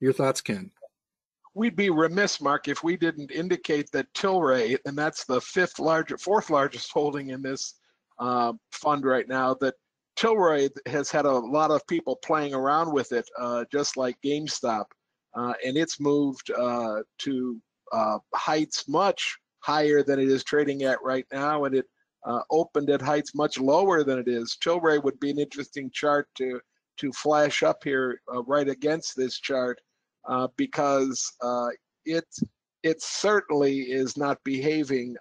Your thoughts, Ken? We'd be remiss, Mark, if we didn't indicate that Tilray, and that's the fifth largest, fourth largest holding in this uh, fund right now, that Tilray has had a lot of people playing around with it, uh, just like GameStop, uh, and it's moved uh, to uh, heights much higher than it is trading at right now, and it uh, opened at heights much lower than it is. Tilray would be an interesting chart to to flash up here right against this chart because it it certainly is not behaving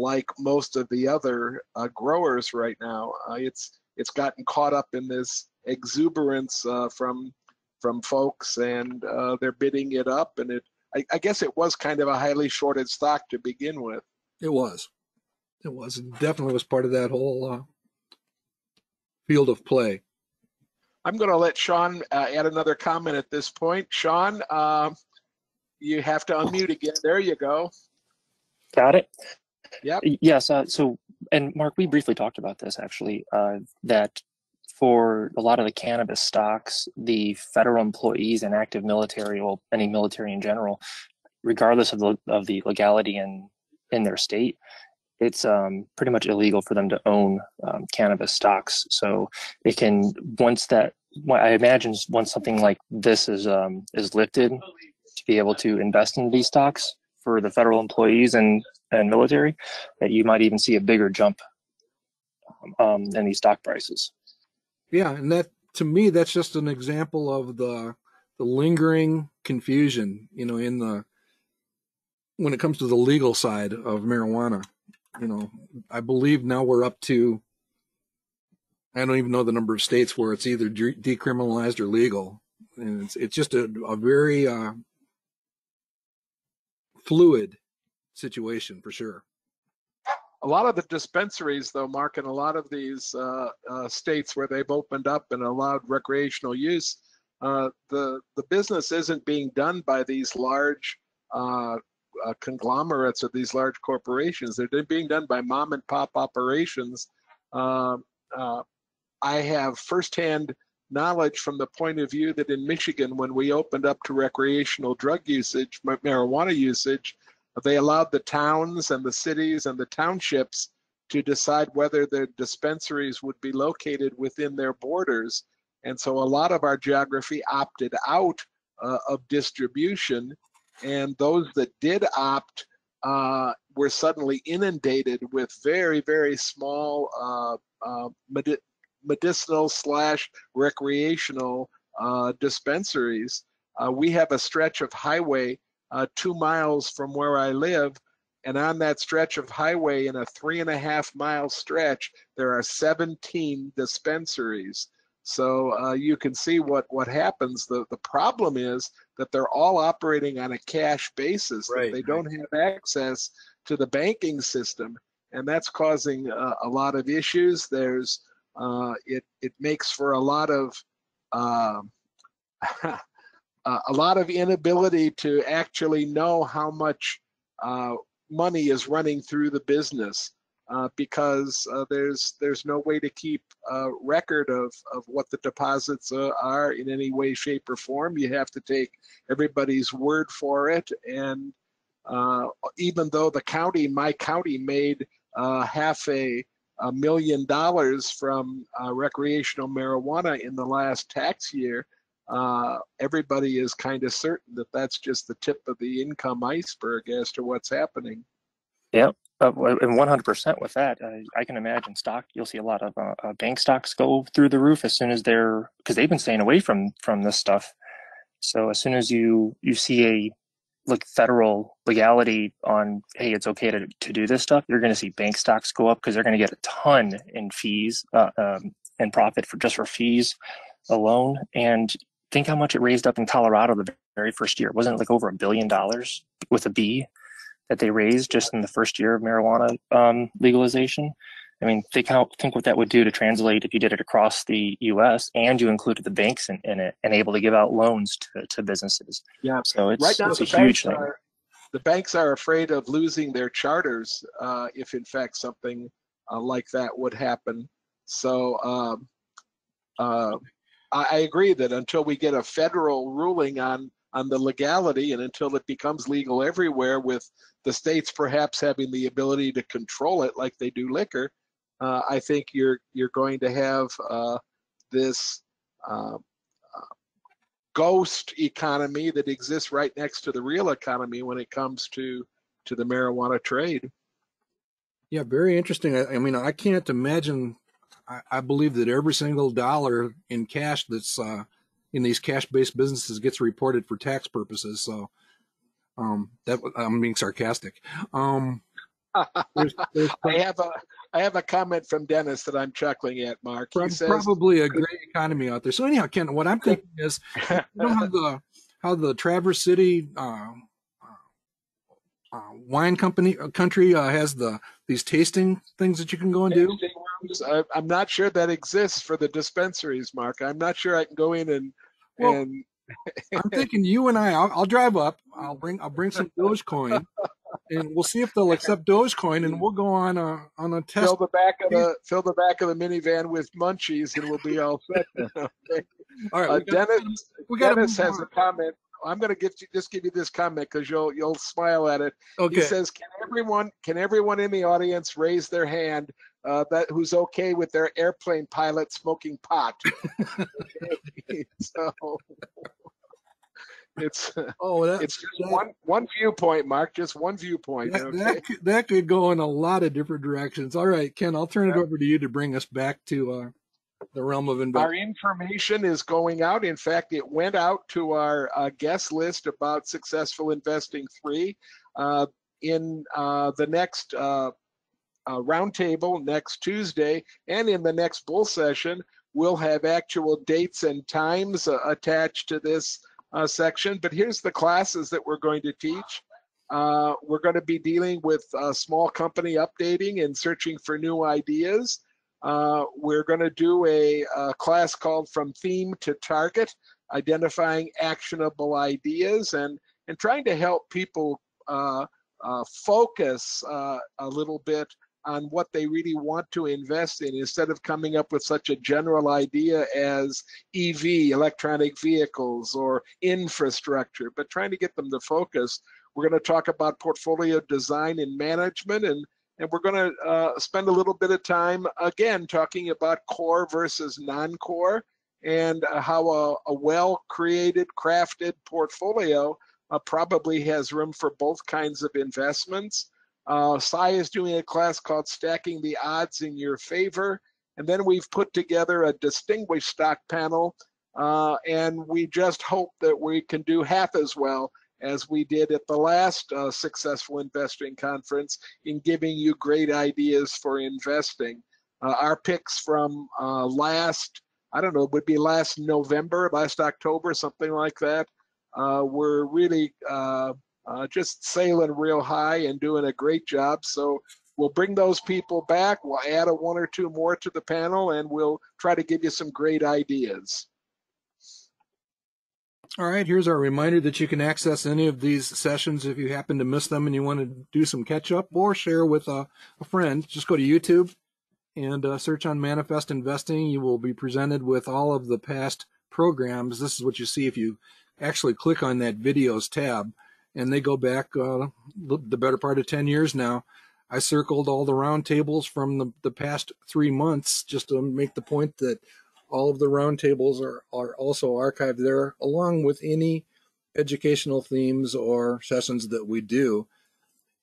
like most of the other uh, growers right now. Uh, it's it's gotten caught up in this exuberance uh, from from folks, and uh, they're bidding it up. And it, I, I, guess, it was kind of a highly shorted stock to begin with. It was, it was it definitely was part of that whole uh, field of play. I'm going to let Sean uh, add another comment at this point. Sean, you have to unmute again. There you go. Got it. Yep. Yes. Uh, so, and Mark, we briefly talked about this actually. Uh, that for a lot of the cannabis stocks, the federal employees and active military, well, any military in general, regardless of the of the legality in in their state, it's um, pretty much illegal for them to own um, cannabis stocks. So it can once that I imagine once something like this is um, is lifted, to be able to invest in these stocks for the federal employees and and military, that you might even see a bigger jump um, in these stock prices. Yeah, and that to me, that's just an example of the the lingering confusion, you know, in the when it comes to the legal side of marijuana. You know, I believe now we're up to I don't even know the number of states where it's either de- decriminalized or legal, and it's it's just a, a very uh, fluid situation for sure. A lot of the dispensaries, though, Mark, in a lot of these uh, uh, states where they've opened up and allowed recreational use, uh, the the business isn't being done by these large uh, uh, conglomerates or these large corporations. They're being done by mom and pop operations. Um, uh, I have firsthand knowledge from the point of view that in Michigan, when we opened up to recreational drug usage, marijuana usage, they allowed the towns and the cities and the townships to decide whether their dispensaries would be located within their borders. And so a lot of our geography opted out uh, of distribution. And those that did opt uh, were suddenly inundated with very, very small uh, uh medicinal slash recreational uh, dispensaries. Uh, we have a stretch of highway uh, two miles from where I live. And on that stretch of highway, in a three and a half mile stretch, there are 17 dispensaries. So uh, you can see what, what happens. The, the problem is that they're all operating on a cash basis. Right. They don't have access to the banking system. And that's causing uh, a lot of issues. There's uh, it, it makes for a lot of um, uh, a lot of inability to actually know how much uh, money is running through the business uh, because uh, there's there's no way to keep a record of, of what the deposits uh, are in any way, shape, or form. You have to take everybody's word for it. And uh, even though the county, my county, made half a a million dollars from recreational marijuana in the last tax year, uh, everybody is kind of certain that that's just the tip of the income iceberg as to what's happening. Yeah, uh, and 100% with that, uh, I can imagine stock. You'll see a lot of uh, uh, bank stocks go through the roof as soon as they're because they've been staying away from from this stuff. So as soon as you you see a like federal legality on hey it's okay to, to do this stuff you're going to see bank stocks go up because they're going to get a ton in fees uh, um, and profit for just for fees alone and think how much it raised up in Colorado the very first year. Wasn't it like over a billion dollars with a B that they raised just in the first year of marijuana um, legalization? I mean, think how think what that would do to translate if you did it across the U.S. and you included the banks in, in it and able to give out loans to, to businesses. Yeah. So it's Right now, it's a huge thing. are, the banks are afraid of losing their charters uh, if in fact something uh, like that would happen. So um, uh, I, agree that until we get a federal ruling on on the legality and until it becomes legal everywhere with the states perhaps having the ability to control it like they do liquor, uh, I think you're you're going to have uh, this uh, uh, ghost economy that exists right next to the real economy when it comes to to the marijuana trade. Yeah, very interesting. I, I mean, I can't imagine. I, I believe that every single dollar in cash that's uh, in these cash-based businesses gets reported for tax purposes. So, um, that I'm being sarcastic. Um, there's, there's I have a I have a comment from Dennis that I'm chuckling at, Mark. He says probably a great economy out there. So anyhow, Ken, what I'm thinking is, you know how the how the Traverse City uh, uh, wine company uh, country uh, has the these tasting things that you can go and do. tasting I'm not sure that exists for the dispensaries, Mark. I'm not sure I can go in and Well, and I'm thinking you and I. I'll, I'll drive up. I'll bring. I'll bring some Dogecoin, and we'll see if they'll accept Dogecoin, and we'll go on a on a test. fill the back of the fill the back of the minivan with munchies, and we'll be all set. Okay. All right, Uh, we got, Dennis, we got Dennis has a comment. I'm going to give you, just give you this comment because you'll you'll smile at it. Okay. He says, "Can everyone can everyone in the audience raise their hand uh, that who's okay with their airplane pilot smoking pot?" So it's oh, that it's just that- one one viewpoint, Mark. Just one viewpoint. that, Okay. that, could, that could go in a lot of different directions. All right, Ken, I'll turn it over to you to bring us back to uh, the realm of Our information is going out. In fact, it went out to our uh, guest list about successful investing three. Uh, in uh, the next uh, uh, roundtable next Tuesday and in the next bull session, we'll have actual dates and times uh, attached to this uh, section. But here's the classes that we're going to teach. Uh, we're going to be dealing with uh, small company updating and searching for new ideas. Uh, we're going to do a, a class called From Theme to Target, identifying actionable ideas and, and trying to help people uh, uh, focus uh, a little bit on what they really want to invest in instead of coming up with such a general idea as EV, electronic vehicles, or infrastructure, but trying to get them to focus. We're going to talk about portfolio design and management and and we're going to uh, spend a little bit of time again talking about core versus non-core and uh, how a, a well-created, crafted portfolio uh, probably has room for both kinds of investments. Uh, Sai is doing a class called Stacking the Odds in Your Favor. And then we've put together a distinguished stock panel. Uh, and we just hope that we can do half as well as we did at the last uh, successful investing conference in giving you great ideas for investing. Uh, our picks from uh, last, I don't know, it would be last November, last October, something like that. Uh, we're really uh, just sailing real high and doing a great job. So we'll bring those people back. We'll add a one or two more to the panel, and we'll try to give you some great ideas. All right, here's our reminder that you can access any of these sessions if you happen to miss them and you want to do some catch up or share with a, a friend. Just go to YouTube and uh, search on Manifest Investing. You will be presented with all of the past programs. This is what you see if you actually click on that videos tab, and they go back uh, the better part of 10 years now. I circled all the roundtables from the, the past three months just to make the point that all of the roundtables are, are also archived there, along with any educational themes or sessions that we do.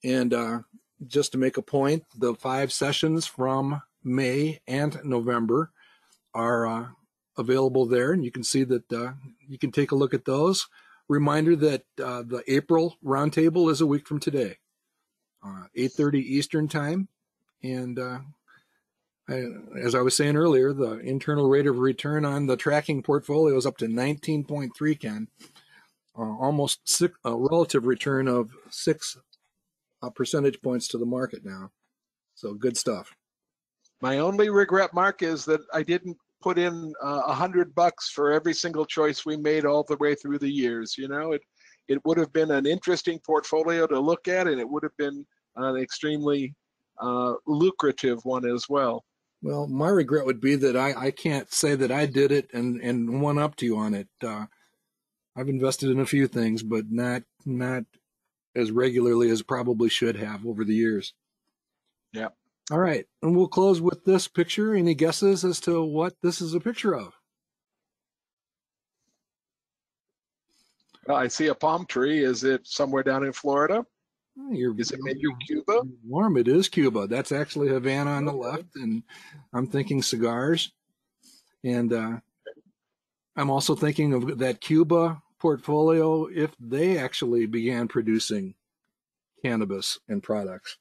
And uh, just to make a point, the five sessions from May and November are uh, available there, and you can see that uh, you can take a look at those. Reminder that uh, the April roundtable is a week from today, uh, 8:30 Eastern time, and uh, I, as I was saying earlier, the internal rate of return on the tracking portfolio is up to 19.3, Ken. Uh, almost six, a relative return of six uh, percentage points to the market now. So good stuff. My only regret, Mark, is that I didn't put in uh, a hundred bucks for every single choice we made all the way through the years. You know, it it would have been an interesting portfolio to look at, and it would have been an extremely uh, lucrative one as well. Well, my regret would be that I, I can't say that I did it and, and one up to you on it. Uh, I've invested in a few things, but not not as regularly as probably should have over the years. Yep. All right, and we'll close with this picture. Any guesses as to what this is a picture of? I see a palm tree. Is it somewhere down in Florida? You're, Is it maybe Cuba? warm. It is Cuba. That's actually Havana on the left, and I'm thinking cigars. And uh, I'm also thinking of that Cuba portfolio if they actually began producing cannabis and products,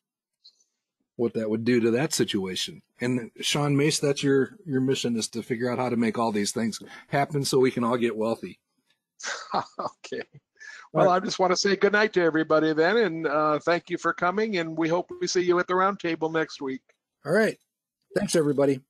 what that would do to that situation. And Sean Mace, that's your your mission is to figure out how to make all these things happen so we can all get wealthy. okay. Well, I just want to say good night to everybody then, and uh, thank you for coming. And we hope we see you at the roundtable next week. All right. Thanks, everybody.